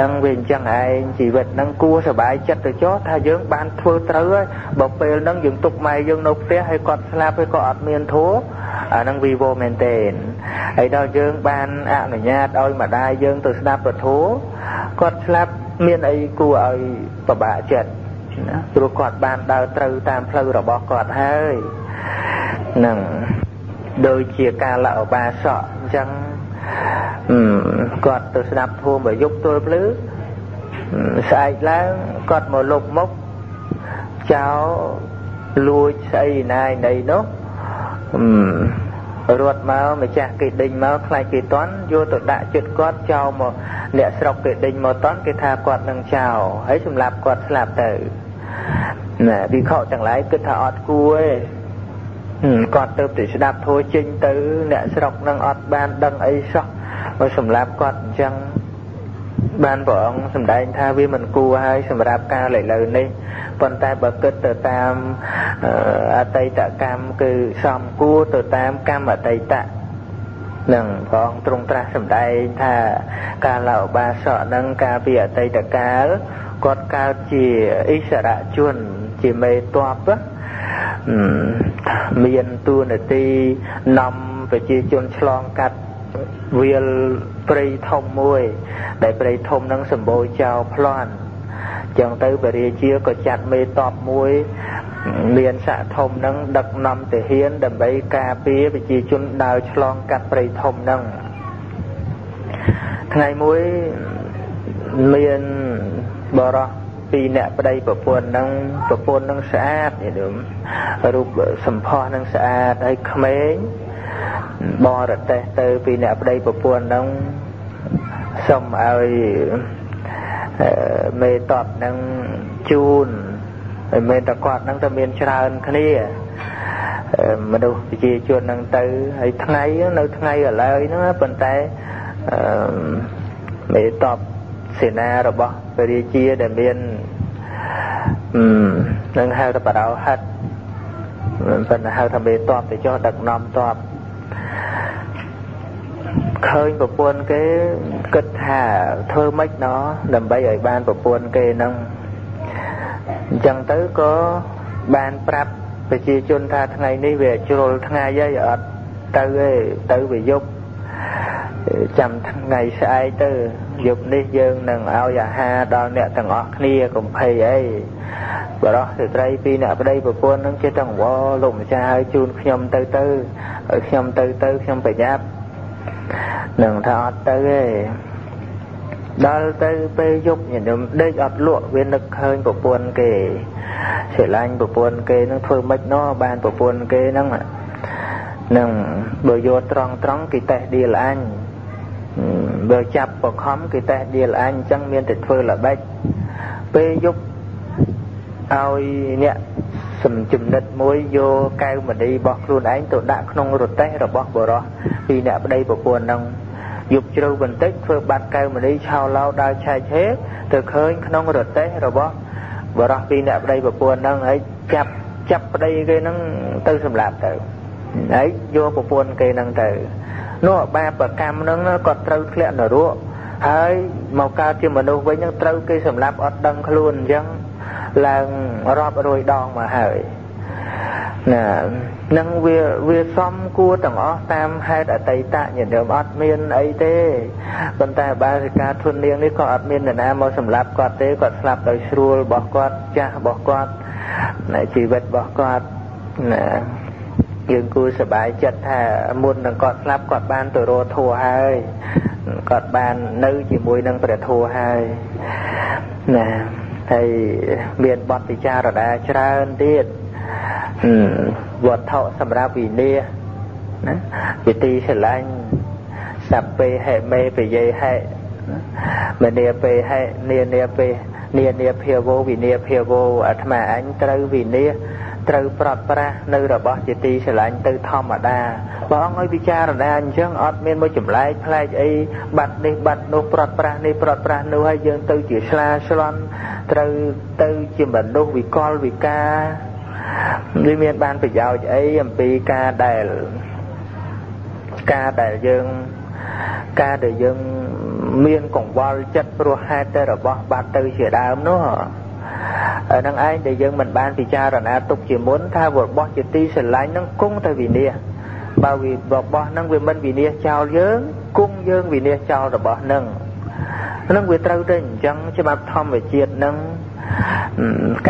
នឹងវាអញ្ចឹងឯងជីវិតនឹងគួរសុបាយចិត្តទៅចោះថាយើងបានធ្វើត្រូវហើយបើពេលហ្នឹងយើងទុកម៉ែយើងនៅផ្ទះហើយគាត់ស្លាប់ហើយក៏អត់មានធัวអានឹងវីវោមែនទេហើយដល់យើងបានអនុញ្ញាតឲ្យម្ដាយយើងទៅស្ដាប់ពធัวគាត់ស្លាប់មានអីគួរឲ្យពិបាកចិត្តណាព្រោះគាត់បានដើរត្រូវតាមផ្លូវរបស់គាត់ហើយនឹង ដូចជាការលឧបាសកអញ្ចឹងគាត់ទៅស្ដាប់ធម៌បើយប់ទល់ភ្លឺស្អែកឡើងគាត់មកលុបមុខចោលលួចស្អីណាយណីនោះរត់មកម្ចាស់គេដេញមកខ្លាចគេតន់យកទៅដាក់ចិត្តគាត់ចោលមកអ្នកស្រុកគេដេញមកតន់គេថាគាត់នឹងចោលហើយសម្លាប់គាត់ស្លាប់ទៅណាវិខទាំងឡាយគិតថាអត់គួរទេ គាត់ទៅទៅស្ដាប់ធัวចេញទៅ អ្នកស្រុកនឹងអត់បានដឹងអីសោះមកសម្លាប់គាត់អញ្ចឹងបានព្រះអង្គសម្ដែងថាវាមិនគួរហើយសម្រាប់ការលើលើនេះប៉ុន្តែបើគិតទៅតាមអតីតកម្មគឺសំគួរទៅតាមកម្មអតីតនឹងព្រះអង្គទ្រង់ត្រាស់សម្ដែងថាកាលឧបាសកនឹងកាលពីអតីតកាលគាត់កើតជាអិសរជន ជាមេតបមានតួនាទីនាំប្រជាជនឆ្លងកាត់វាលព្រៃធំមួយ ដែលព្រៃធំនឹងសម្បូរចោលប្លន់ចឹងទៅបរិជាក៏ចាត់មេតបមួយមានស័កធំនឹងដឹកនាំទាហានដើម្បីការពារប្រជាជនដើរឆ្លងកាត់ព្រៃធំនឹងថ្ងៃមួយមានបរោះ ពីអ្នកប្តីប្រពន្ធនឹងប្រពន្ធនឹងស្អាតយល់រូបសម្ផស្សនឹងស្អាតហើយក្មេងបរទេសទៅពីអ្នកប្តីប្រពន្ធនឹងសុំឲ្យមេតបនឹងជូនហើយមេតគាត់នឹងទៅមានច្រើនគ្នាមនុស្សប្រជាជននឹងទៅហើយថ្ងៃនៅថ្ងៃឥឡូវហ្នឹងប៉ុន្តែមេតប សេនារបស់ព្រះរាជាដែលមាននឹងហៅថាបរោហិតប៉ុន្តែហៅថាមេតបទៅចុះដឹកនាំតបឃើញប្រពន្ធគេគិតថាធ្វើម៉េចណោះដើម្បីឲ្យបានប្រពន្ធគេនឹងអញ្ចឹងទៅក៏បានប្រាប់ប្រជាជនថាថ្ងៃនេះវាជ្រុលថ្ងៃហើយអត់ទៅទេទៅវាយប់ចាំថ្ងៃស្អែកទៅ យប់នេះយើងនឹងឲ្យអាហារដល់អ្នកទាំងអស់គ្នាកុំភ័យអីបរោះស្ត្រីពីរអ្នកប្តីប្រពន្ធនឹងចេះតែវល់លោកម្ចាស់ឲ្យជូនខ្ញុំទៅទៅឲ្យខ្ញុំទៅទៅខ្ញុំប្រញាប់នឹងថាអត់ទៅទេដល់ទៅពេលយប់ញញឹមដេកអត់លក់វានឹកឃើញប្រពន្ធគេស្រឡាញ់ប្រពន្ធគេនឹងធ្វើម៉េចណោះបានប្រពន្ធគេហ្នឹងនឹងបើយកត្រង់ត្រង់គេតេះដៀលអញ បើចាប់បខំគេតេះដៀលអញអញ្ចឹងមានតែធ្វើល្បិចពេលយប់ឲ្យអ្នកសំចំណិតមួយយកកែវមณีរបស់ខ្លួនឯងទៅដាក់ក្នុងរទេះរបស់បរោះពីអ្នកប្តីប្រពន្ធហ្នឹងយប់ជ្រៅបន្តិចធ្វើបាត់កែវមณีឆោឡោដើរឆែកហេទៅឃើញក្នុងរទេះរបស់បរោះពីអ្នកប្តីប្រពន្ធហ្នឹងហើយចាប់ចាប់ប្តីគេហ្នឹងទៅសម្លាប់ទៅហើយយកប្រពន្ធគេហ្នឹងទៅ នោះបាបកម្មហ្នឹងគាត់ត្រូវធ្លាក់នរកហើយមកកើតជាមនុស្សវិញហ្នឹងត្រូវគេសម្លាប់អត់ដឹងខ្លួនអញ្ចឹងឡើងរាប់រយដងមកហើយណានឹងវាវាសំគួរទាំងអស់តាមហេតុអតីតញាតិញោមអត់មានអីទេប៉ុន្តែបាសិកាធននាងនេះក៏អត់មាននរណាមកសម្លាប់គាត់ទេគាត់ស្លាប់ដោយស្រួលរបស់គាត់ចាស់របស់គាត់នៃជីវិតរបស់គាត់ណា យើងគួរសប្បាយចិត្តថាមុននឹងគាត់ស្លាប់គាត់បានទៅរកធัวហើយគាត់បាននៅជាមួយនឹងព្រះធัวហើយណាហើយមានបទពិចារណាច្រើនទៀតវត្ថុសម្រាប់វិន័យណាជាទីស្រឡាញ់សពេហេមេបយេហេមនីពេហេនានាពេនានាភាវោវិន័យភាវោអាត្មាអញត្រូវវិន័យ ត្រូវប្រត់ប្រាស់នៅរបស់ជាទីស្រឡាញ់ទៅធម្មតាបងអង្គឲ្យពិចារណាអញ្ចឹងអត់មានមួយចម្លែកផ្លែកអីបាត់នេះបាត់នោះប្រត់ប្រាស់នេះប្រត់ប្រាស់នោះហើយយើងទៅជាស្លាស្លន់ត្រូវទៅជាមនុស្សវិកលវិការវាមានបានប្រយោជន៍អីអំពីការដែលការដែលយើងការដែលយើងមានកង្វល់ចិត្តព្រោះហេតុតែរបស់បាត់ទៅជាដើមនោះហ្នឹងឯងដែលយើងមិនបានពិចារណាទុកជាមុនថារបស់ជាទីស្រឡាញ់ហ្នឹងគង់តែវិនិច្ឆ័យបើវារបស់ហ្នឹងវាមិនវិនិច្ឆ័យចោលយើងគង់យើងវិនិច្ឆ័យចោលរបស់ហ្នឹងហ្នឹងវាត្រូវតែអញ្ចឹងច្បាប់ធម្មជាតិហ្នឹង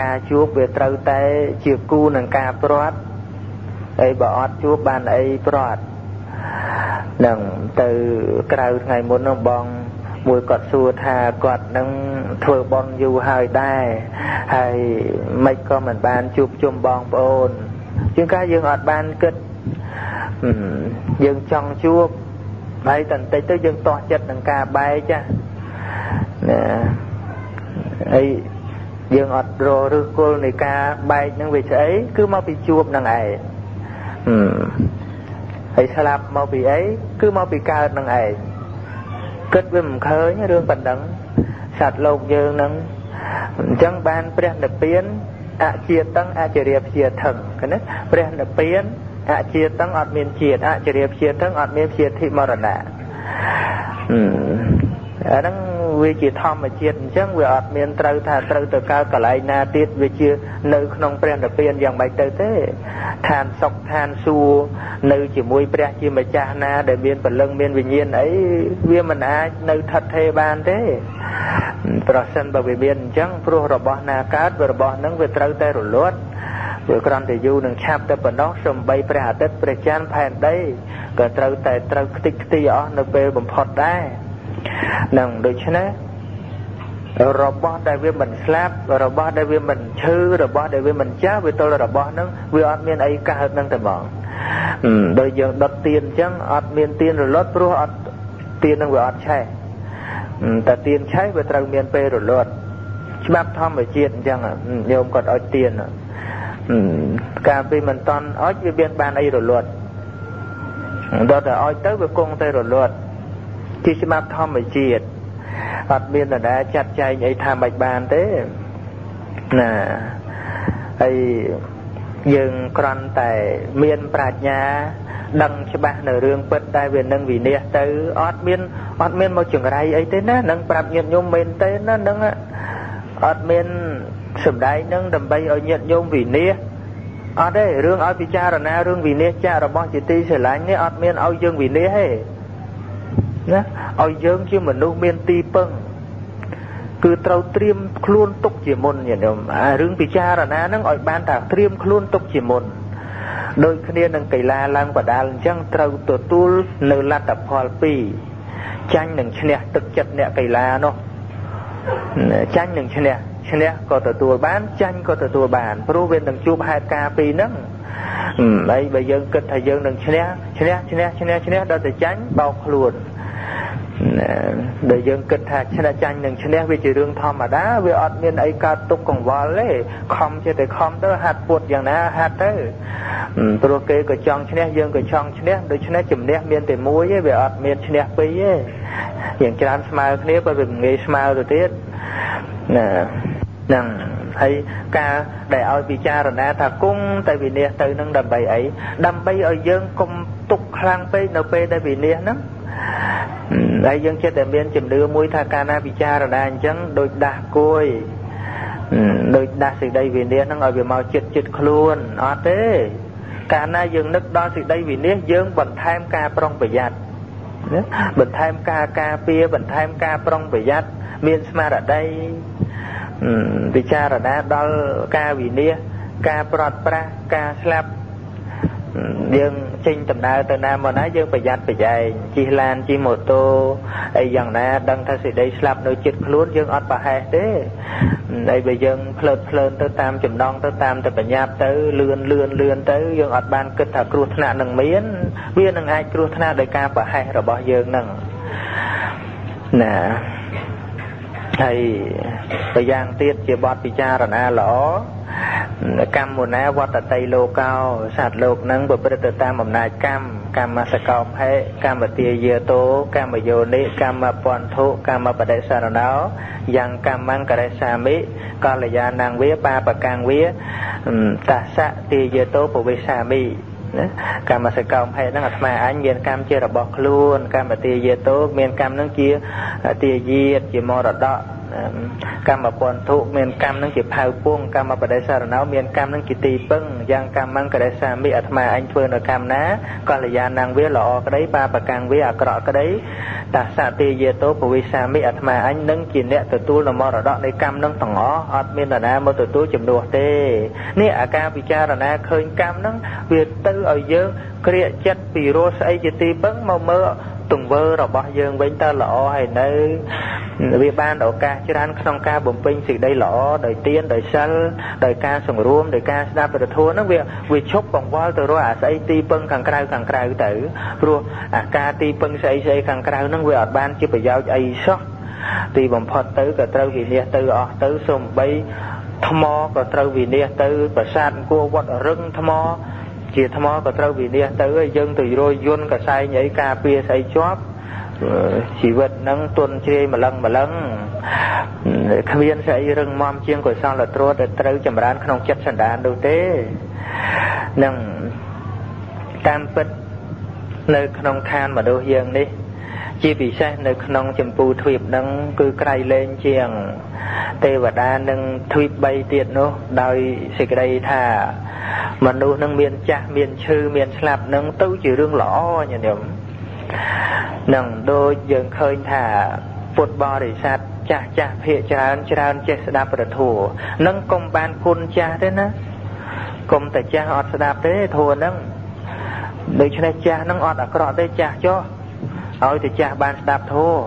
ការជួបវាត្រូវតែជាគូនឹងការព្រាត់អីបើអត់ជួបបានអីព្រាត់នឹងទៅក្រៅថ្ងៃមុននោះបង មួយគាត់សួរថាគាត់នឹងធ្វើបន់យូរហើយដែរហើយមិនក៏មិនបានជួបជុំបងប្អូនជាងកាយើងអត់បានគិតយើងចង់ជួបហើយតន្តិចទៅយើងតោះចិត្តនឹងការបែកចាណាហើយយើងអត់ររឹសគល់នៃការបែកនឹងវាស្អីគឺមកពីជួបនឹងឯងហើយស្លាប់មកពីអីគឺមកពីកើតនឹងឯង គិតវាមិនឃើញរឿងប៉ុណ្ណឹងសត្វលោកយើងនឹងអញ្ចឹងបានព្រះនិព្វានអជាតឹងអចរិយព្យាថឹងណាព្រះនិព្វានអជាតឹងអត់មានជាតិអចរិយព្យាថឹងអត់មានព្យាធិមរណៈអាហ្នឹង វាជាធម្មជាតិអញ្ចឹងវាអត់មានត្រូវថាត្រូវទៅកើតកន្លែងណាទៀតវាជានៅក្នុងព្រះនិព្វានយ៉ាងម៉េចទៅទេឋានសុខឋានសួគ៌នៅជាមួយព្រះជាម្ចាស់ណា ដែលមានពលឹងមានវិញ្ញាណអីវាមិនអាចនៅថិតថេរបានទេប្រសិនបើវាមានអញ្ចឹងព្រោះរបស់ណាកើតវារបស់ហ្នឹងវាត្រូវតែរលត់វាគ្រាន់តែយូរនឹងឆាប់តែប៉ុណ្ណោះសំបីព្រះអាទិត្យព្រះច័ន្ទផែនដីក៏ត្រូវតែត្រូវខ្ទេចខ្ទីអស់នៅពេលបំផុតដែរ នឹងដូច្នេះរបស់ដែលវាមិនស្លាប់របស់ដែលវាមិនឈឺរបស់ដែលវាមិនចាស់វាទល់របស់ហ្នឹងវាអត់មានអីកើតហ្នឹងតែហ្មងដោយយើងដុតទៀនអញ្ចឹងអត់មានទៀនរលត់ព្រោះអត់ទៀនហ្នឹងវាអត់ឆេះតែទៀនឆេះវាត្រូវមានពេលរលត់ច្បាប់ធម្មជាតិអញ្ចឹងញោមគាត់ឲ្យទៀនកាលពីមិនតន់អុចវាមានបានអីរលត់ដល់តែអុចទៅវាគង់តែរលត់ ជាច្បាប់ធម្មជាតិអត់មាននរណាចាត់ចែងអីថាមិនបានទេណាហើយយើងគ្រាន់តែមានប្រាជ្ញា ដឹងច្បាស់នៅរឿងពិតតែវានឹងវិនិច្ឆ័យទៅអត់មានអត់មានមកចង្រៃអីទេណានឹងប្រាប់ញាតិញោមមែនទេណានឹងអត់មានសំដែងនឹងដើម្បីឲ្យញាតិញោមវិនិច្ឆ័យអត់ទេរឿងឲ្យពិចារណារឿងវិនិច្ឆ័យរបស់ជាទីស្រឡាញ់នេះអត់មានឲ្យយើងវិនិច្ឆ័យទេ ណាឲ្យយើងជាមនុស្សមានទីពឹងគឺត្រូវត្រៀមខ្លួនទុកជាមុនញាតិញោមអារឿងពិចារណាហ្នឹងឲ្យបានថាត្រៀមខ្លួនទុកជាមុនដូចគ្នានឹងកីឡាឡើងបដាល់អញ្ចឹងត្រូវទទួលនៅលទ្ធផល2ចាញ់នឹងឈ្នះទឹកចិត្តអ្នកកីឡានោះចាញ់នឹងឈ្នះឈ្នះក៏ទទួលបានចាញ់ក៏ទទួលបានព្រោះវានឹងជួបហេតុការណ៍ពីរហ្នឹងហើយបើយើងគិតថាយើងនឹងឈ្នះឈ្នះឈ្នះឈ្នះឈ្នះដល់តែចាញ់បោកខ្លួន ដែលយើងគិតថាឈ្នះចាញ់នឹងឈ្នះវាជារឿងធម្មតាវាអត់មានអីកើតទុកកង្វល់ទេខំចេះតែខំទៅហាត់ពួតយ៉ាងណាហាត់ទៅព្រោះគេក៏ចង់ឈ្នះយើងក៏ចង់ឈ្នះដូច្នេះជំនះមានតែមួយទេវាអត់មានឈ្នះពីរទេយ៉ាងច្រើនស្មើគ្នាបើវាងាយស្មើទៅទៀតណាហ្នឹងហើយការដែលឲ្យពិចារណាថាគង់តែវិនិច្ឆ័យទៅនឹងដើម្បីអីដើម្បីឲ្យយើងកុំ ទុកខ្លាំងពេកនៅពេលដែលវិនិច្ឆ័យហ្នឹងហើយយើងចិត្តតែមានជំនឿមួយថាកាលណាពិចារណាអញ្ចឹងដូចដាស់គួយដូចដាស់សេចក្តីវិនិច្ឆ័យហ្នឹងឲ្យវាមកចិត្តចិត្តខ្លួនអត់ទេ កាលណាយើងនឹកដល់សេចក្តីវិនិច្ឆ័យយើងបន្ថែមការប្រុងប្រយ័ត្នបន្ថែមការការពារបន្ថែមការប្រុងប្រយ័ត្នមានស្មារតីពិចារណាដល់ការវិនិច្ឆ័យការប្រត់ប្រាស់ការស្លាប់ យើងចេញដំណើរទៅណាមកណាយើងប្រយ័ត្នប្រយែងជិះឡានជិះម៉ូតូអីយ៉ាងណាដឹងថាសេចក្តីស្លាប់នៅចិត្តខ្លួនយើងអត់ប្រហែសទេហើយបើយើងភ្លើតភ្លើនទៅតាមចំណងទៅតាមតែបញ្ញាប់ទៅលឿនលឿនលឿនទៅយើងអត់បានគិតថាគ្រោះថ្នាក់នឹងមាន វានឹងអាចគ្រោះថ្នាក់ដោយការប្រហែសរបស់យើងនឹងណាហើយប្រយ៉ាងទៀតជាបទពិចារណាល្អ កម្មមុណាវត្តតីលោកោសត្វលោកនឹងប្រព្រឹត្តទៅតាមអំណាចកម្មកម្មសកោភេកម្មទាយាតោកម្មយោនិកម្មពន្ធុកម្មបដិសរណោយ៉ាងកម្មង្ករេសាមិកល្យាណងវាបាបកាំងវាតសៈទាយាតោពវិសាមិណាកម្មសកោភេហ្នឹងអាត្មាអញមានកម្មជារបស់ខ្លួនកម្មទាយាតោមានកម្មហ្នឹងជាទាយាតជាមរតក កម្មពន្ធុមានកម្មនឹងជាផៅពងកម្មបដិសារណោមានកម្មនឹងជាទីពឹងយ៉ាងកម្មង្កដិសាមិអាត្មាអញធ្វើនៅកម្មណាកល្យាណងវាល្អក្តីបាបកាំងវាអាក្រក់ក្តីតាសតិយេតោពវិសាមិអាត្មាអញនឹងជាអ្នកទទួលនៅមរតកនៃកម្មនឹងទាំងអស់អត់មាននរណាមកទទួលជំនួសទេនេះអាការពិចារណាឃើញកម្មនឹងវាទៅឲ្យយើងក្រៀកចិត្តពីរស់ស្អីជាទីពឹងមកមើល ទង្វើរបស់យើងវិញទៅល្អហើយនៅវាបានឱកាសច្រើនក្នុងការបំពេញសេចក្តីល្អដោយទានដោយសិលដោយការសង្រួមដោយការស្ដាប់ព្រះធម៌ហ្នឹងវាវាឈប់កង្វល់ទៅរកអាស្អីទីពឹងខាងក្រៅខាងក្រៅទៅព្រោះអាការទីពឹងស្អីស្អីខាងក្រៅហ្នឹងវាអត់បានជាប្រយោជន៍អីសោះទីបំផុតទៅក៏ត្រូវវិនិច្ឆ័យទៅអស់ទៅសំបីថ្មក៏ត្រូវវិនិច្ឆ័យទៅប្រាសាទអង្គរវត្តរឹងថ្ម ជាថ្មក៏ត្រូវវិនិច្ឆ័យទៅហើយយើងទៅរយយន្តកសែងអីការពារស្អីជាប់ជីវិតហ្នឹងទុនជ្រាយម្លឹងម្លឹងគ្មានស្អីរឹងមាំជាងកុសលត្រួតដែលត្រូវចម្រើនក្នុងចិត្តសន្តាននោះទេនឹងតាមពិតនៅក្នុងឋានមនុស្សយើងនេះ ជាពិសេសនៅក្នុងចម្ពូទ្វីបហ្នឹងគឺក្រៃលែងជាង ទេវតានឹងទ្វីប3ទៀតនោះដោយសេចក្តីថា មនុស្សនឹងមានចាស់មានឈឺមានស្លាប់នឹងទៅជារឿងល្អញាតិញោមនឹងដូចយើងឃើញថាពុទ្ធបរិស័ទចាស់ចាស់ភាកច្រើនច្រើនចេះស្ដាប់ព្រះធម៌នឹងកុំបានគុណចាស់ទេណាកុំតែចាស់អត់ស្ដាប់ទេធម៌ហ្នឹងដូច្នេះចាស់ហ្នឹងអត់អាក្រក់ទេចាស់ចុះ ឲ្យតែចាស់បានស្ដាប់ធម៌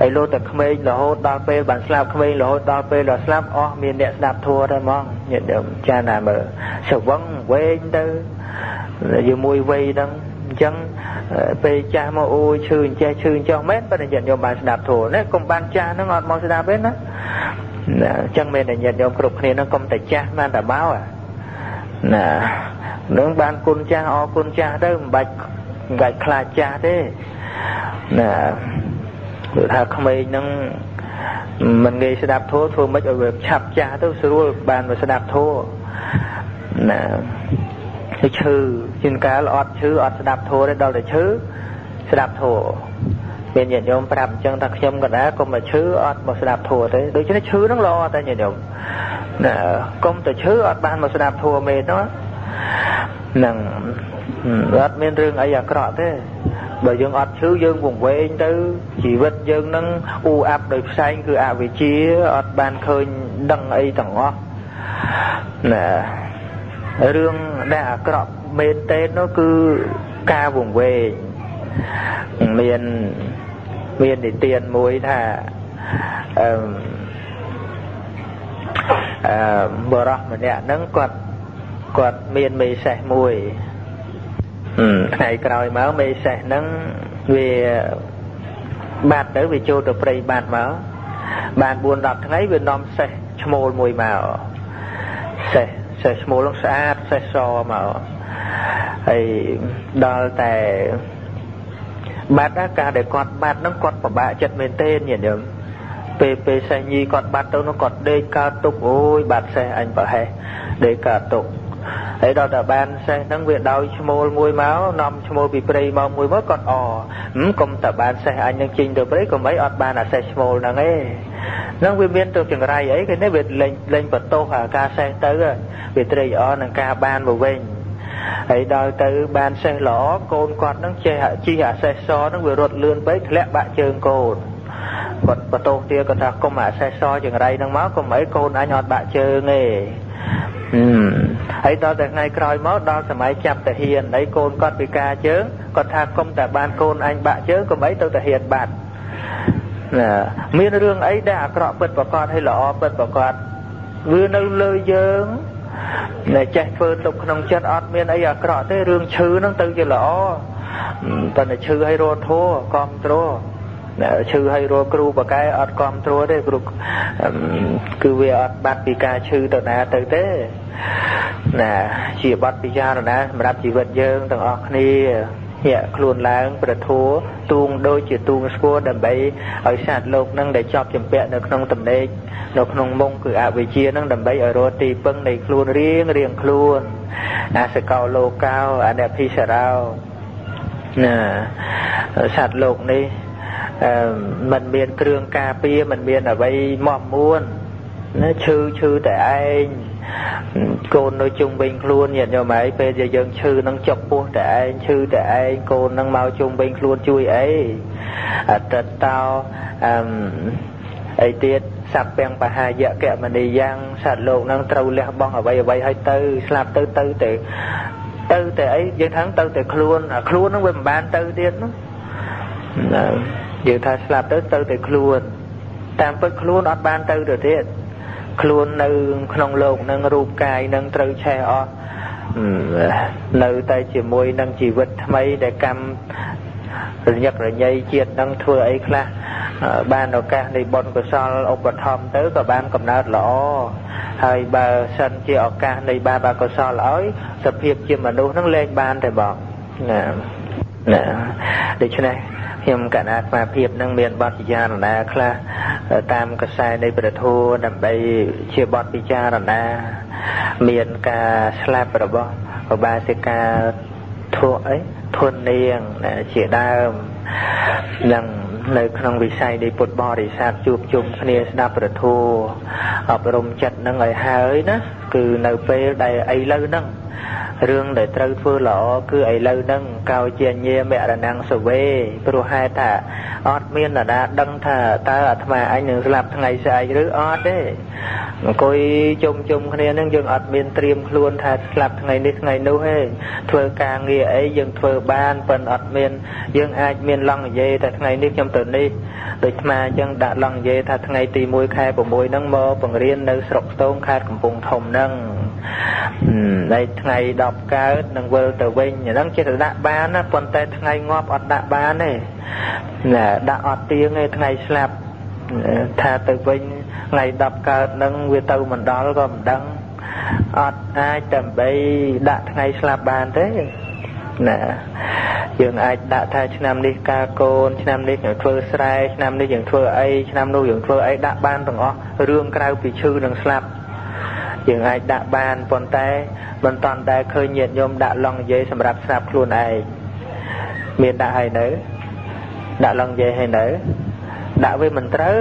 ហើយលោតែក្មេងរហូតដល់ពេលបានស្លាប់ក្មេងរហូតដល់ពេលដល់ស្លាប់អស់មានអ្នកស្ដាប់ធម៌តែហ្មងញាតិញោមចាណាមើលស្វឹងវែងទៅជាមួយវ័យហ្នឹងអញ្ចឹងពេលចាស់មកអូយឈឺអញ្ចេះឈឺអញ្ចោះមែនប៉ុន្តែញាតិញោមបានស្ដាប់ធម៌ណាកុំបានចាស់ហ្នឹងអត់មកស្ដាប់ទេណាអញ្ចឹងមែនតែញាតិញោមគ្រប់គ្នាហ្នឹងកុំតែចាស់បានតែបោណានឹងបានគុណចាស់អរគុណចាស់ទៅមិនបាច់ មិនបាច់ខ្លាចចាស់ទេណាគឺថាក្មេងហ្នឹងមិនងាយស្ដាប់ធម៌ធ្វើម៉េចឲ្យវាឆាប់ចាស់ទៅស្រួលបានមកស្ដាប់ធម៌ណាទៅឈឺជាងកាលអត់ឈឺអត់ស្ដាប់ធម៌ទេដល់តែឈឺស្ដាប់ធម៌មានញាតិញោមប្រាប់អញ្ចឹងថាខ្ញុំក៏ដែរកុំមកឈឺអត់មកស្ដាប់ធម៌ទេដូច្នេះឈឺហ្នឹងល្អតែញាតិញោមណាកុំតែឈឺអត់បានមកស្ដាប់ធម៌មេនោះហ្នឹង អត់មានរឿងអីអាក្រក់ទេបើយើងអត់ឈឺយើងវង្វេងទៅជីវិតយើងនឹងអ៊ូអាប់ដោយផ្សែងគឺអវិជ្ជាអត់បានឃើញដឹងអីទាំងអស់ណារឿងដែលអាក្រក់មែនទេនោះគឺការវង្វេងមានមាននិទានមួយថាអឺអឺបរោះម្នាក់ហ្នឹងគាត់គាត់មានមេសេះមួយ ថ្ងៃក្រោយមកមេសេះហ្នឹងវាបាត់ទៅវាចូលទៅព្រៃបាត់មកបាន4 10ថ្ងៃវានាំសេះឈ្មោលមួយមកសេះសេះឈ្មោលនោះស្អាតសេះសមកហើយដល់តែបាត់ការដែលគាត់បាត់ហ្នឹងគាត់ពិបាកចិត្តមែនទេញាតិញោមពេលពេលសេះញីគាត់បាត់ទៅនោះគាត់ដេកកើតទុកអូយបាត់សេះអញប្រហែសដេកកើតទុក ហើយដល់តែបានសេះហ្នឹងវាដោយឈ្មោលមួយមកនាំឈ្មោលពីព្រៃមកមួយមកគាត់អកុំតែបានសេះអញនឹងចេញទៅព្រៃកុំអីអត់បានអាសេះឈ្មោលហ្នឹងឯងហ្នឹងវាមានទៅចង្រៃអីគេនេះវាលេងលេងបន្ទោសអាការសេះទៅវាត្រេកអរនឹងការបានមកវិញហើយដល់ទៅបានសេះល្អកូនគាត់នឹងចេះជិះអាសេះសនឹងវារត់លឿនពេកធ្លាក់បាក់ជើងកូនគាត់បន្ទោសទៀតគាត់ថាកុំអាសេះសចង្រៃនឹងមកកុំអីកូនអញអត់បាក់ជើងទេ ហើយដល់តែថ្ងៃក្រោយមកដល់សម័យចាប់តាហ៊ានហើយកូនគាត់ពិការជើងគាត់ថាគុំតែបានកូនអញបាក់ជើងកុំអីទៅតាហ៊ានបាត់ណាមានរឿងអីដែលអាក្រក់ពិតប្រកបហើយល្អពិតប្រកបវានៅលើយើងតែចេះធ្វើទុកក្នុងចិត្តអត់មានអីអាក្រក់ទេរឿងឈឺហ្នឹងទៅជាល្អតែឈឺឲ្យរត់ធัวគ្រប់គ្រង ឈឺឲ្យរកគ្រូបកែអត់គ្រប់គ្រងទេគ្រូគឺវាអត់បាត់ពីការឈឺទៅណាទៅទេណាជាបទពិចារណាសម្រាប់ជីវិតយើងទាំងអស់គ្នាញាក់ខ្លួនឡើងប្រធัวទូងដូចជាទូងស្គរដើម្បីឲ្យសត្វលោកនឹងដែលជាប់ចម្ពាក់នៅក្នុងតំណេកនៅក្នុងមុងគឺអវិជ្ជានឹងដើម្បីឲ្យរត់ទីពឹងនៃខ្លួនរៀងរៀងខ្លួនអាសកោលោកោអនភិសរោណាសត្វលោកនេះ មិនមានគ្រឿងការពារមិនមានអ្វីមមួនណាឈឺឈឺតែឯងកូននៅជុំវិញខ្លួនញាតិញោមឯងពេលដែលយើងឈឺនឹងចុកពោះតែឯងឈឺតែឯងកូននឹងមកជុំវិញខ្លួនជួយអីអតតោអឹមអីទៀតសព្វពេងបហាយកៈមនីយ៉ាងសត្វលោកនឹងត្រូវលះបង់អ្វីអ្វីឲ្យទៅស្លាប់ទៅទៅទៅទៅតែអីយើងថាទៅតែខ្លួនខ្លួននឹងវាមិនបានទៅទៀតនោះ យើងថាស្លាប់ទៅទៅតែខ្លួន តាមពិតខ្លួនអត់បានទៅទៅទៀតខ្លួននៅក្នុងលោកនឹងរូបកាយនឹងត្រូវឆេះអស់នៅតែជាមួយនឹងជីវិតថ្មីដែលកម្មរញឹករញ័យជាតិនឹងធ្វើអីខ្លះបានឱកាសនៃបុណ្យកុសលឧបត្ថម្ភទៅក៏បានកំណើតល្អហើយបើសិនជាឱកាសនៃបាបអកុសលឲ្យសភាពជាមនុស្សនឹងលែងបានតែបងណា ណាដូច្នេះខ្ញុំកណាស្មាភាពនឹងមានបទពិចារណាខ្លះតាមកសែនៃព្រះធម៌ដើម្បីជាបទពិចារណា មានការស្លាប់របស់ឧបាសិកាធัวអីធននាងជាដើមនឹងនៅក្នុងវិស័យនៃពុទ្ធបរិស័ទជួបជុំគ្នាស្ដាប់ព្រះធម៌អប់រំចិត្តនឹងឲ្យហើយណា គឺនៅពេលដែលឥឡូវហ្នឹងរឿងដែលត្រូវធ្វើល្អគឺឥឡូវហ្នឹងកោជាញាមរណងសវេព្រោះហេតុថាអត់មាននរណាដឹងថាតើអាត្មាអញនឹងស្លាប់ថ្ងៃស្អែកឬអត់ទេអង្គុយជុំជុំគ្នានឹងយើងអត់មានត្រៀមខ្លួនថាស្លាប់ថ្ងៃនេះថ្ងៃនោះទេធ្វើការងារអីយើងធ្វើបានប៉ុន្តែអត់មានយើងអាចមានឡងនិយាយថាថ្ងៃនេះខ្ញុំទៅនេះដូចអាអញ្ចឹងដាក់ឡងនិយាយថាថ្ងៃទី1ខែ6ហ្នឹងមកបង្រៀននៅស្រុកខ្ទងខេត្តកំពង់ធំហ្នឹងហើយថ្ងៃ10កើតនឹងវិលទៅវិញអាហ្នឹងចិត្តដាក់បានណាប៉ុន្តែថ្ងៃងាប់អត់ដាក់បានទេណាដាក់អត់ទៀងទេថ្ងៃស្លាប់ថាទៅវិញថ្ងៃ10កើតនឹងវាទៅមិនដល់ក៏មិនដឹងអត់អាចដើម្បីដាក់ថ្ងៃស្លាប់បានទេណាយើងអាចដាក់ថាឆ្នាំនេះការកូនឆ្នាំនេះយើងធ្វើស្រែឆ្នាំនេះយើងធ្វើអីឆ្នាំនោះយើងធ្វើអីដាក់បានទាំងអស់រឿងក្រៅពីឈឺនិងស្លាប់ យើងអាចដាក់បានប៉ុន្តែមិនតាន់តែឃើញញាតិញោមដាក់ឡងនិយាយសម្រាប់ស្រាប់ខ្លួនឯងមានដាក់ហើយនៅដាក់ឡងនិយាយហើយនៅដាក់វាមិនត្រូវ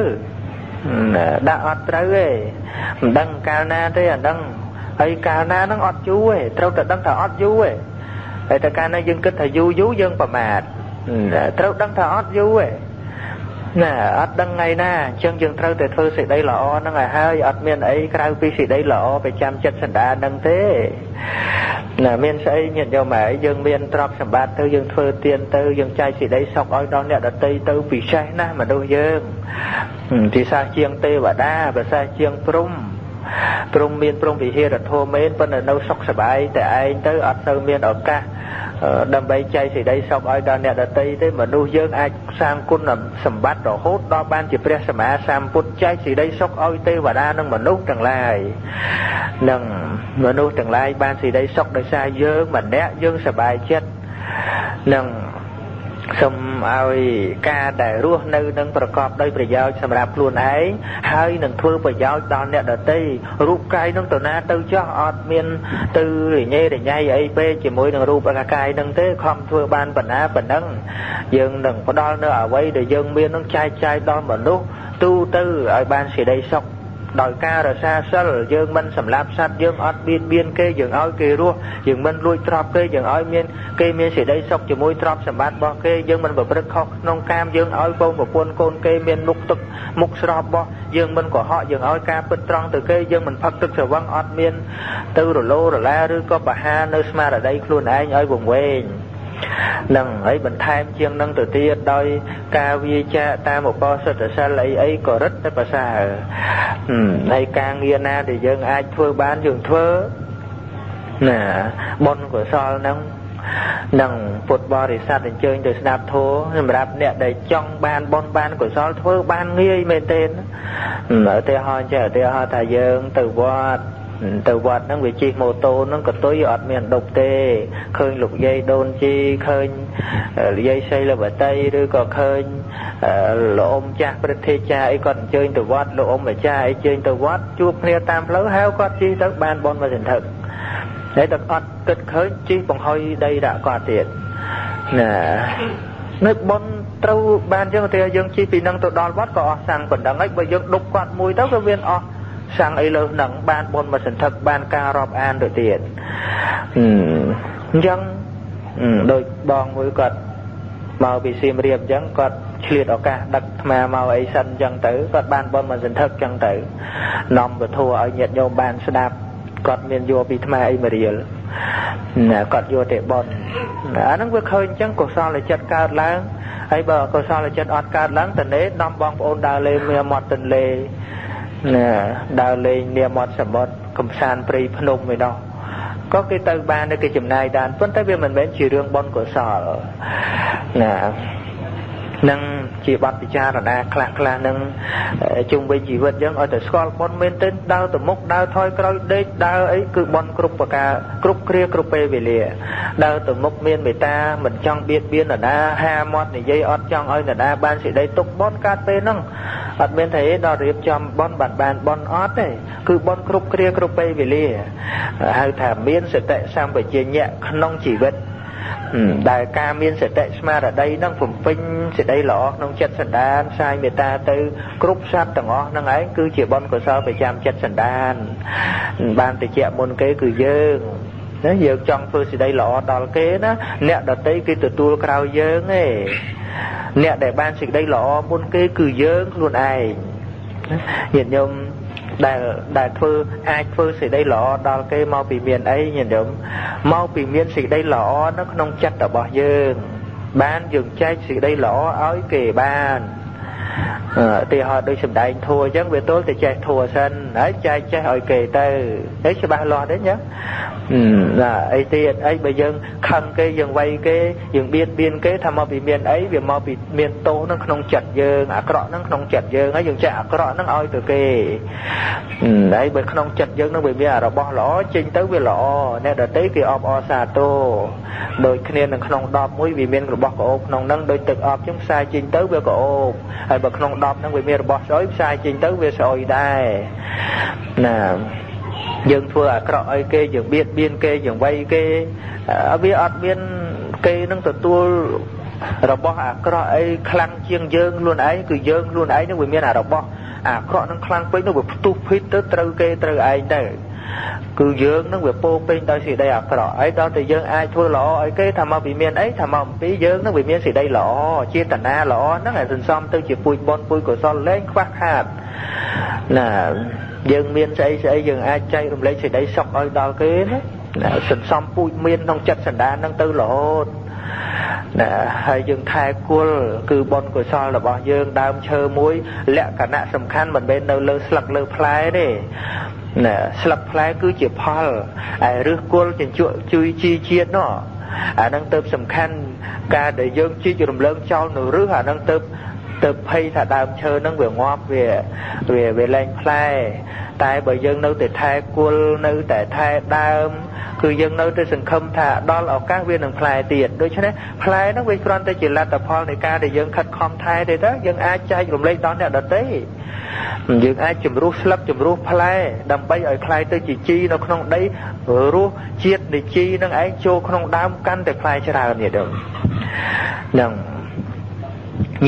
ដាក់អត់ត្រូវទេមិនដឹងកាលណាទេអាដឹងហើយកាលណាហ្នឹងអត់យូរទេត្រូវតែដឹងថាអត់យូរទេហើយតែកាលណាយើងគិតថាយូរយូរយើងប្រមាថត្រូវដឹងថាអត់យូរទេ ណាអត់ដឹងថ្ងៃណាអញ្ចឹងយើងត្រូវតែធ្វើសេចក្តីល្អហ្នឹងឲ្យហើយអត់មានអីក្រៅពីសេចក្តីល្អប្រចាំចិត្តសន្តានហ្នឹងទេណាមានស្អីញាតិញោមហើយយើងមានទ្រព្យសម្បត្តិទៅយើងធ្វើទានទៅយើងចែកសេចក្តីសុខឲ្យដល់អ្នកដទៃទៅពិសេសណាស់មនុស្សយើងពិសេសជាងទេវតាពិសេសជាងព្រំ ព្រំមានព្រំវិហារធម៌មែនប៉ុន្តែនៅសុខសบายតែឯងទៅអត់ទៅមានឱកាសដើម្បីចែកសេចក្តីសុខឲ្យដល់អ្នកដទៃទេមនុស្សយើងអាចសាងគុណសម្បត្តិរហូតដល់បានជាព្រះសម្មាសម្ពុទ្ធចែកសេចក្តីសុខឲ្យទេវតានិងមនុស្សទាំងឡាយនឹងមនុស្សទាំងឡាយបានសេចក្តីសុខដោយសារយើងម្នាក់យើងសប្បាយចិត្តនឹង សូមឲ្យការដែលរស់នៅនឹងប្រកបដោយប្រយោជន៍សម្រាប់ខ្លួនឯងហើយនឹងធ្វើប្រយោជន៍ដល់អ្នកដទៃរូបកាយនឹងទៅណាទៅចោះអត់មានទៅរញ៉េរញ៉ៃអីពេកជាមួយនឹងរូបកាយនឹងទេខំធ្វើបានបណ្ណាប៉ុណ្ណឹងយើងនឹងផ្ដល់នៅអ្វីដែលយើងមាននឹងចែកចាយដល់មនុស្សទូទៅឲ្យបានសេចក្តីសុខ ដោយការរសាសិលយើងមិនសម្លាប់សត្វយើងអត់បៀតបៀនគេយើងឲ្យគេរស់យើងមិនលួចទ្រព្យគេយើងឲ្យមានគេមានសេចក្តីសុខជាមួយទ្រព្យសម្បត្តិរបស់គេយើងមិនប្រព្រឹត្តខុសក្នុងកាមយើងឲ្យបងប្រពន្ធកូនគេមានមុខទឹកមុខស្រស់របស់យើងមិនកុហកយើងឲ្យការពិតត្រង់ទៅគេយើងមិនផឹកទឹកស្រវឹងអត់មាន ទៅរលោរឡាឬក៏បហានៅស្មារតីខ្លួនឯងឲ្យវង្វេង នឹងហើយបន្ថែមជាងនឹងទៅទៀតដោយការវាចាតាមឧបោសថសិលអីអីក៏រឹតតែប្រសើរហើយការងារណាដែលយើងអាចធ្វើបានយើងធ្វើណាបុណ្យកុសលហ្នឹងនឹងពុទ្ធបរិស័ទអញ្ជើញទៅស្ដាប់ធម៌សម្រាប់អ្នកដែលចង់បានបុណ្យបានកុសលធ្វើបានងាយមែនទែនឧទាហរណ៍ចេះឧទាហរណ៍ថាយើងទៅវត្ត ទៅវត្តហ្នឹងវាជិះម៉ូតូហ្នឹងក៏ទុយអត់មានដប់ទេឃើញលោកយាយដូនជីឃើញយាយសីលវតីឬក៏ឃើញលោកអ៊ំចាស់ព្រឹទ្ធាចារ្យអីគាត់អញ្ជើញទៅវត្តលោកអ៊ំអាចារ្យអីអញ្ជើញទៅវត្តជួបគ្នាតាមផ្លូវហៅគាត់ជិះទៅបានបនមកសន្ធឹកហើយតែអត់គិតឃើញជិះបង្ហុយដីដាក់គាត់ទៀតណានៅបនត្រូវបានយើងតែយើងជិះពីនឹងទៅដល់វត្តក៏អស់សាំងប៉ុណ្ណឹងហើយបើយើងដប់គាត់មួយទៅក៏វាអស់ សាំងអីលើនឹងបានបុណ្យមកសន្ធឹកបានការរាប់អានទៅទៀតអញ្ចឹងដូចបងមួយគាត់មកពីសៀមរាបអញ្ចឹងគាត់ឆ្លៀតឱកាសដឹកថ្មមកអីសិនអញ្ចឹងទៅគាត់បានបុណ្យមកសន្ធឹកអញ្ចឹងទៅនាំពធឲ្យញាតិញោមបានស្ដាប់គាត់មានយកពីថ្មអីមករៀលណាគាត់យកតែបនអាហ្នឹងវាឃើញអញ្ចឹងកុសលចិត្តកើតឡើងហើយបើកុសលចិត្តអត់កើតឡើងតនេនាំបងប្អូនដើរលេងមាមាត់ទន្លេ ណាដើរលេងមាមាត់សមុទ្រកំសាន្តព្រៃភ្នំឯនោះក៏គេទៅបានគេចំណាយបានប៉ុន្តែវាមិនមែនជារឿងបនកុសលណា នឹងជាបទពិចារណាខ្លះខ្លះនឹងជុំវិញជីវិតយើងឲ្យតែស្គាល់បុណ្យមែនទែនដើរទៅមុខដើរថយក្រោយដេកដើរអីគឺបុណ្យគ្រប់ប្រការគ្រប់គ្រាគ្រប់ពេលវេលាដើរទៅមុខមានមេត្តាមិនចង់បៀតបៀននរណាហាមាត់និយាយអត់ចង់ឲ្យនរណាបានសេចក្តីទុកបុណ្យកើតពេលហ្នឹងអត់មានថាអីដល់រៀបចំបុណ្យបានបានបុណ្យអត់ទេគឺបុណ្យគ្រប់គ្រាគ្រប់ពេលវេលាហៅថាមានសតិសម្បជញ្ញៈក្នុងជីវិត ដែលការមានសតិស្មារតីនឹងពំពេញសេចក្តីល្អក្នុងចិត្តសន្តានផ្សាយមេត្តាទៅគ្រប់សត្វទាំងអស់នឹងឯងគឺជាបុណ្យកុសលប្រចាំចិត្តសន្តាន បានតិចមុនគេគឺយើងណាយើងចង់ធ្វើសេចក្តីល្អដល់គេណាអ្នកដតីគេទទួលក្រៅយើងទេអ្នកដែលបានសេចក្តីល្អមុនគេគឺយើងខ្លួនឯងញាតិញោម ដែលដែលធ្វើអាចធ្វើសេចក្តីល្អដល់គេមកពីមានអីញាតិញោមមកពីមានសេចក្តីល្អនៅក្នុងចិត្តរបស់យើង បានយើងចែកសេចក្តីល្អឲ្យគេបាន ទីហោដូចសម្ដែងធัวអញ្ចឹងវាទល់តែចេះធัวសិនហើយចែកចេះឲ្យគេទៅហើយច្បាស់លាស់ទេអញ្ចឹងណាអីទៀតអីបើយើងខឹងគេយើងវាយគេយើងបៀតបៀនគេថាមកពីមានអីវាមកពីមានទោសនឹងក្នុងចិត្តយើងអាក្រក់នឹងក្នុងចិត្តយើងហើយយើងចេះអាក្រក់នឹងឲ្យទៅគេហើយបើក្នុងចិត្តយើងនឹងវាមានរបស់ល្អចេញទៅវាល្អអ្នកដទៃគេអបអរសាទរដូចគ្នានឹងក្នុង10មួយវាមានរបស់ក្អូបក្នុងនឹងដូចទឹកអបចឹងផ្សាយចេញទៅវាក្អូបហើយបើក្នុង10ហ្នឹងវាមានរបស់ស្អុយផ្សាយចេញទៅវាស្អុយដែរណាយើងធ្វើអាក្រក់អីគេយើងបៀតបៀនគេយើងវាយគេវាអត់មានគេនឹងទទួលរបស់អាក្រក់អីខ្លាំងជាងយើងខ្លួនឯងគឺយើងខ្លួនឯងនឹងវាមានអារបស់អាក្រក់នឹងខ្លាំងពេកនោះវាផ្ទុះភិតទៅត្រូវគេត្រូវឯងទៅ គឺយើងនឹងវាពោពេញដោយសេចក្តីអាក្រក់ហើយដល់តែយើងអាចធ្វើល្អឲ្យគេថាមកពីមានអីថាមកអំពីយើងនឹងវាមានសេចក្តីល្អចេតនាល្អហ្នឹងឲ្យសន្សំទៅជាពូជបុណ្យពូជកុសលលែងខ្វះខាតណាយើងមានស្អីស្អីយើងអាចចែករំលែកសេចក្តីសុខឲ្យដល់គេណាសន្សំពូជមានក្នុងចិត្តសន្តានហ្នឹងទៅរហូតណាហើយយើងថែគល់គឺបុណ្យកុសលរបស់យើងដើមឈើមួយលក្ខណៈសំខាន់មិនមែននៅលើស្លឹកលើផ្លែទេ ណាស្លឹកផ្លែគឺជាផលហើយឫសគល់ចិញ្ចក់ជួយជីជាតិនោះអានឹងទៅសំខាន់ការដែលយើងជីករំលើងចោលនៅឫសអានឹងទៅ ទៅភ័យថាដើមឈើនឹងវាងាប់វាវាវាលែងផ្លែតែបើយើងនៅតែថែគល់នៅតែថែដើម គឺយើងនៅតែសង្ឃឹមថាដល់ឱកាសវានឹងផ្លែទៀតដូច្នេះផ្លែហ្នឹងវាគ្រាន់តែជាលទ្ធផលនៃការដែលយើងខិតខំថែទេទៅយើងអាចចែករំលែកដល់អ្នកដទៃយើងអាចជំរុះស្លឹកជំរុះផ្លែដើម្បីឲ្យផ្លែទៅជាជីនៅក្នុងដីរសជាតិនៃជីនឹងឯងចូលក្នុងដើមកាន់តែផ្លែច្រើនទៀតហ្នឹង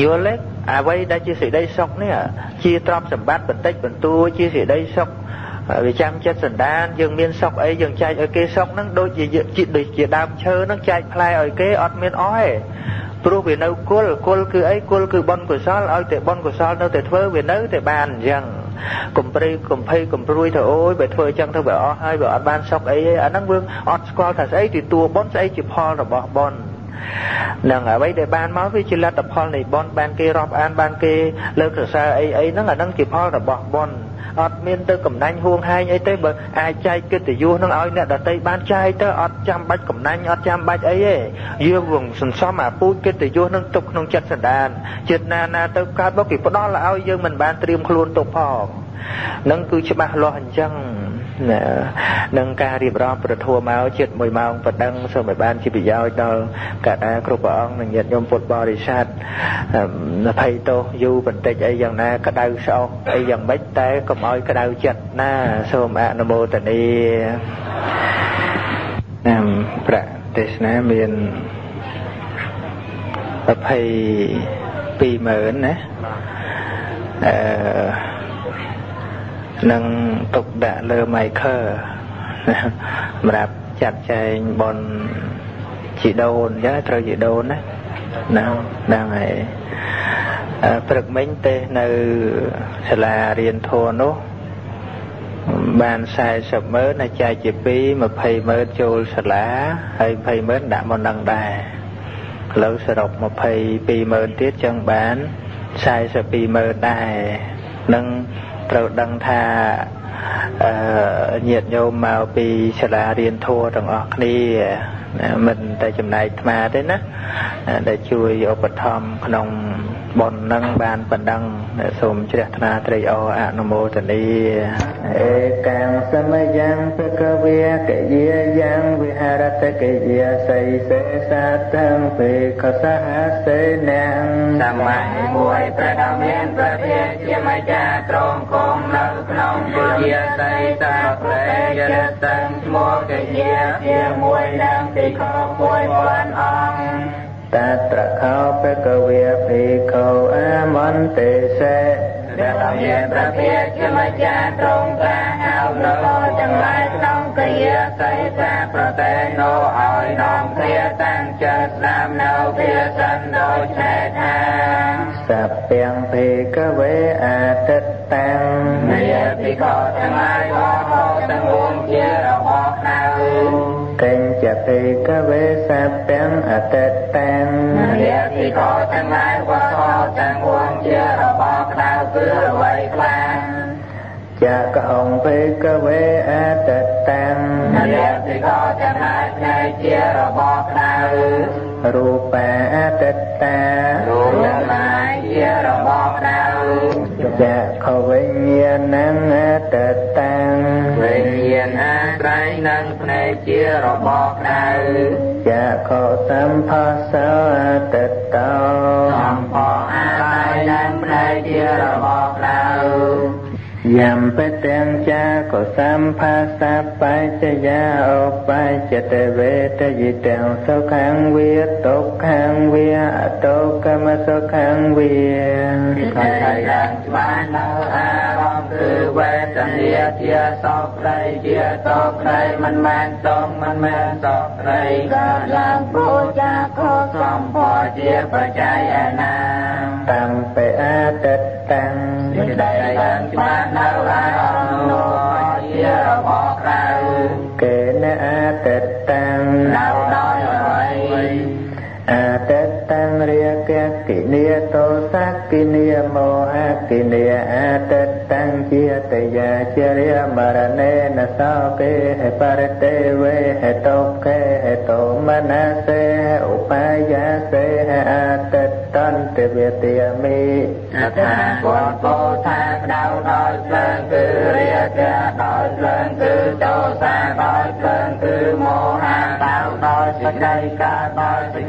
យល់ទេអ្វីដែលជាសេចក្តីសុខនេះជាទ្រព្យសម្បត្តិបន្តិចបន្តួចជាសេចក្តីសុខវាចាំចិត្តសន្តានយើងមានសុខអីយើងចែកឲ្យគេសុខហ្នឹងដូចជាដូចជាដើមឈើហ្នឹងចែកផ្លែឲ្យគេអត់មានអស់ទេព្រោះវានៅគុលគុលគឺអីគុលគឺបុណ្យកុសលឲ្យតែបុណ្យកុសលនៅតែធ្វើវានៅតែបានអញ្ចឹងកំព្រីកំភៃកំព្រួយទៅអូយបើធ្វើអញ្ចឹងទៅវាអស់ហើយវាអត់បានសុខអីទេអាហ្នឹងយើងអត់ស្គាល់ថាស្អីទីតួបុណ្យស្អីជាផលរបស់បុណ្យ នឹងអ្វីដែលបានមកវាជាលទ្ធផលនៃបុណ្យបានគេរាប់អានបានគេលើកសរសើរអីអីហ្នឹងអាហ្នឹងជាផលរបស់បុណ្យអត់មានទៅកំណាញ់ហួងហែងអីទេបើអាចចែកកិត្តិយសនឹងឲ្យអ្នកដតីបានចែកទៅអត់ចាំបាច់កំណាញ់អត់ចាំបាច់អីទេយើងវងសន្សំអាពូជកិត្តិយសនឹងទុកក្នុងចិត្តសន្តានចិត្តណាណាទៅកើតមកគេផ្ដល់ឲ្យយើងមិនបានត្រៀមខ្លួនទុកផងនឹងគឺច្បាស់លាស់អញ្ចឹងណា នឹងការរៀបរាប់ប្រធัวមកជិត1ម៉ោងប៉ណ្ដឹងសូមឲ្យបានជាប្រយោជន៍ដល់កតាគ្រប់ព្រះអង្គនិងញាតិញោមពុទ្ធបរិស័ទភ័យទោសយូរបន្តិចអីយ៉ាងណាក្តៅស្អុះអីយ៉ាងម៉េចតែកុំឲ្យក្តៅចិត្តណាសូមអនុមោទនាណាមប្រទេសនាមាន220000ណាអឺ នឹងទុកដាក់លើ Michael សម្រាប់ចាត់ចែងបនជីដូនអញ្ចឹងត្រូវជីដូនណាហ្នឹងហ្នឹងហើយព្រឹកមិញទេនៅសាលារៀនធัวនោះបាន40ម៉ឺនហើយចែកជា2 20ម៉ឺនចូលសាលាហើយ20ម៉ឺនដាក់មកនឹងដែរឥឡូវសរុប22ម៉ឺនទៀតចឹងបាន42ម៉ឺនដែរនឹង ត្រូវដឹងថាអឺញាតិញោមមកពីសាលារៀនធัวទាំងអស់គ្នាមិនតែចំណែកអាទេណាដែលជួយឧបត្ថម្ភក្នុង បុណ្យនឹងបានបណ្ដឹងសូមជ្រះថ្លាត្រេកអរអនុមោទនីអេកាំសមយ៉ាងពកវាកយាយ៉ាងវិហារតកយាសីសេសាតੰពេកសហសេនាងសម័យមួយប្រដមានប្រភេទជាម្ចាស់ត្រង់គង់នៅក្នុងវិជាសីសាប្រេយរតੰឈ្មោះកយាជាមួយនឹងទីខមួយពាន់អង្គ តត្រខោបកវេភិក្ខុអមន្តេសេដែលមានប្រភេទជាម្ចាស់ទ្រង់ត្រាស់ហៅនគរទាំងឡាយក្នុងគ្រាសីសាប្រតេនោឲ្យនាំគ្នាតាំងចិត្តស្ដាប់នៅភាសិនដូចឆែកថាសព្យងភិក្ខវេអតិតតាំងនាភិក្ខុទាំងឡាយក៏ទាំងពួងជារបស់ ನಾವು កិញ្ចពេកវេសពាំងអតិតាំងរាភិកោទាំងឡាយវត្ថុទាំងពួងជារបស់ក្តៅគឺអ្វីខ្លះចកហងពេកវេអតិតាំងរាភិកោទាំងឡាយផ្នែកជារបស់ក្តៅរូបាអតិតារូបទាំងឡាយជារបស់ក្តៅចក្ខវិញ្ញាណังអតិតាំងវិញ្ញា ណអាស្រ័យនឹងភ្នែកជារបស់ក្តៅចក្ខុសម្ផស្សោអតិតោសម្ផស្សអាស្រ័យនឹងភ្នែកជារបស់ក្តៅយំបទាំងចាកុសម្ភាសបច្ចយាឧបច្ចតវេតយិទាំងសុខੰវាទុក្ខੰវាអតុកម្មសុខੰវាខៃយ៉ាងច្បាស់នៅអារម្មណ៍ គឺវេទនាជាសោកក្តីជាតោកក្តីមិនមែនសុខមិនមែនសោកក្តីកើតឡើងពូចាខុសសម្ពោជាបច្ច័យអនាតំបេអតិតាំងសេចក្តីឡើងច្បាស់នៅអា គគិនីតោសគិនីមោហគិនីអតិតាំងជាតយាចរិយមរណេនសោកេហេបរតេវេហេតោកេហេតោមនសេឧបាយសេហអតិតន្តវេទាមិអថាគតពោថាក្តៅដោយភ្លើងគឺរាគៈដោយភ្លើង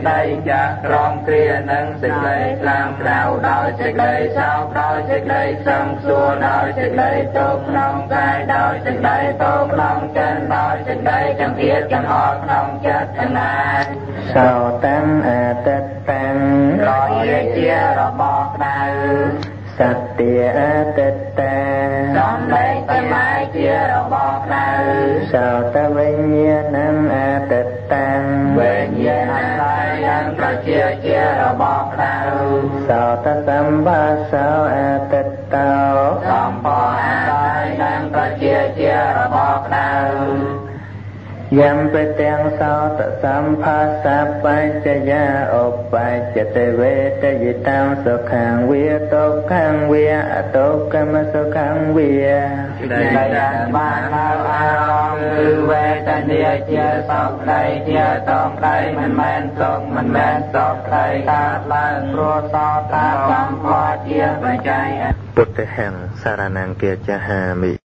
ដោយសេចក្តីចាក់ក្រំគ្រានឹងសេចក្តីខ្លាំងក្រៅដោយសេចក្តីសោកដោយសេចក្តីសង្សួរដោយសេចក្តីទុក្ខក្នុងកាយដោយសេចក្តីតោក្នុងចិត្តដោយសេចក្តីចង្អៀតចង្អល់ក្នុងចិត្តទាំងឡាយសោតាំងអតិតាំងរយាជារបស់ក្តៅសត្យាអតិតាសំលេងតែម៉ែជារបស់ក្តៅសោតវិញ្ញាណังអតិតាំងវិញ្ញាណកាយយ៉ាងប្រ ជាជារបស់ក្តៅសោតសម្បាសោអតិតោសម្បោអាកាយយ៉ាងប្រជាជារបស់ក្តៅ យំបទាំងសោតសម្ភាសបច្ចយាឧបច្ចតវេតយិតាំសុខੰវាទុក្ខੰវាអតុកម្មសុខੰវាដែលបានបាននៅអារម្មណ៍គឺវេទនាជាសោកក្តីជាតោកក្តីមិនមែនសុខមិនមែនសោកក្តីកើតឡើងព្រោះសោតតាមសម្ផជាបច្ច័យពុទ្ធហੰសារណង្គាចហាមិ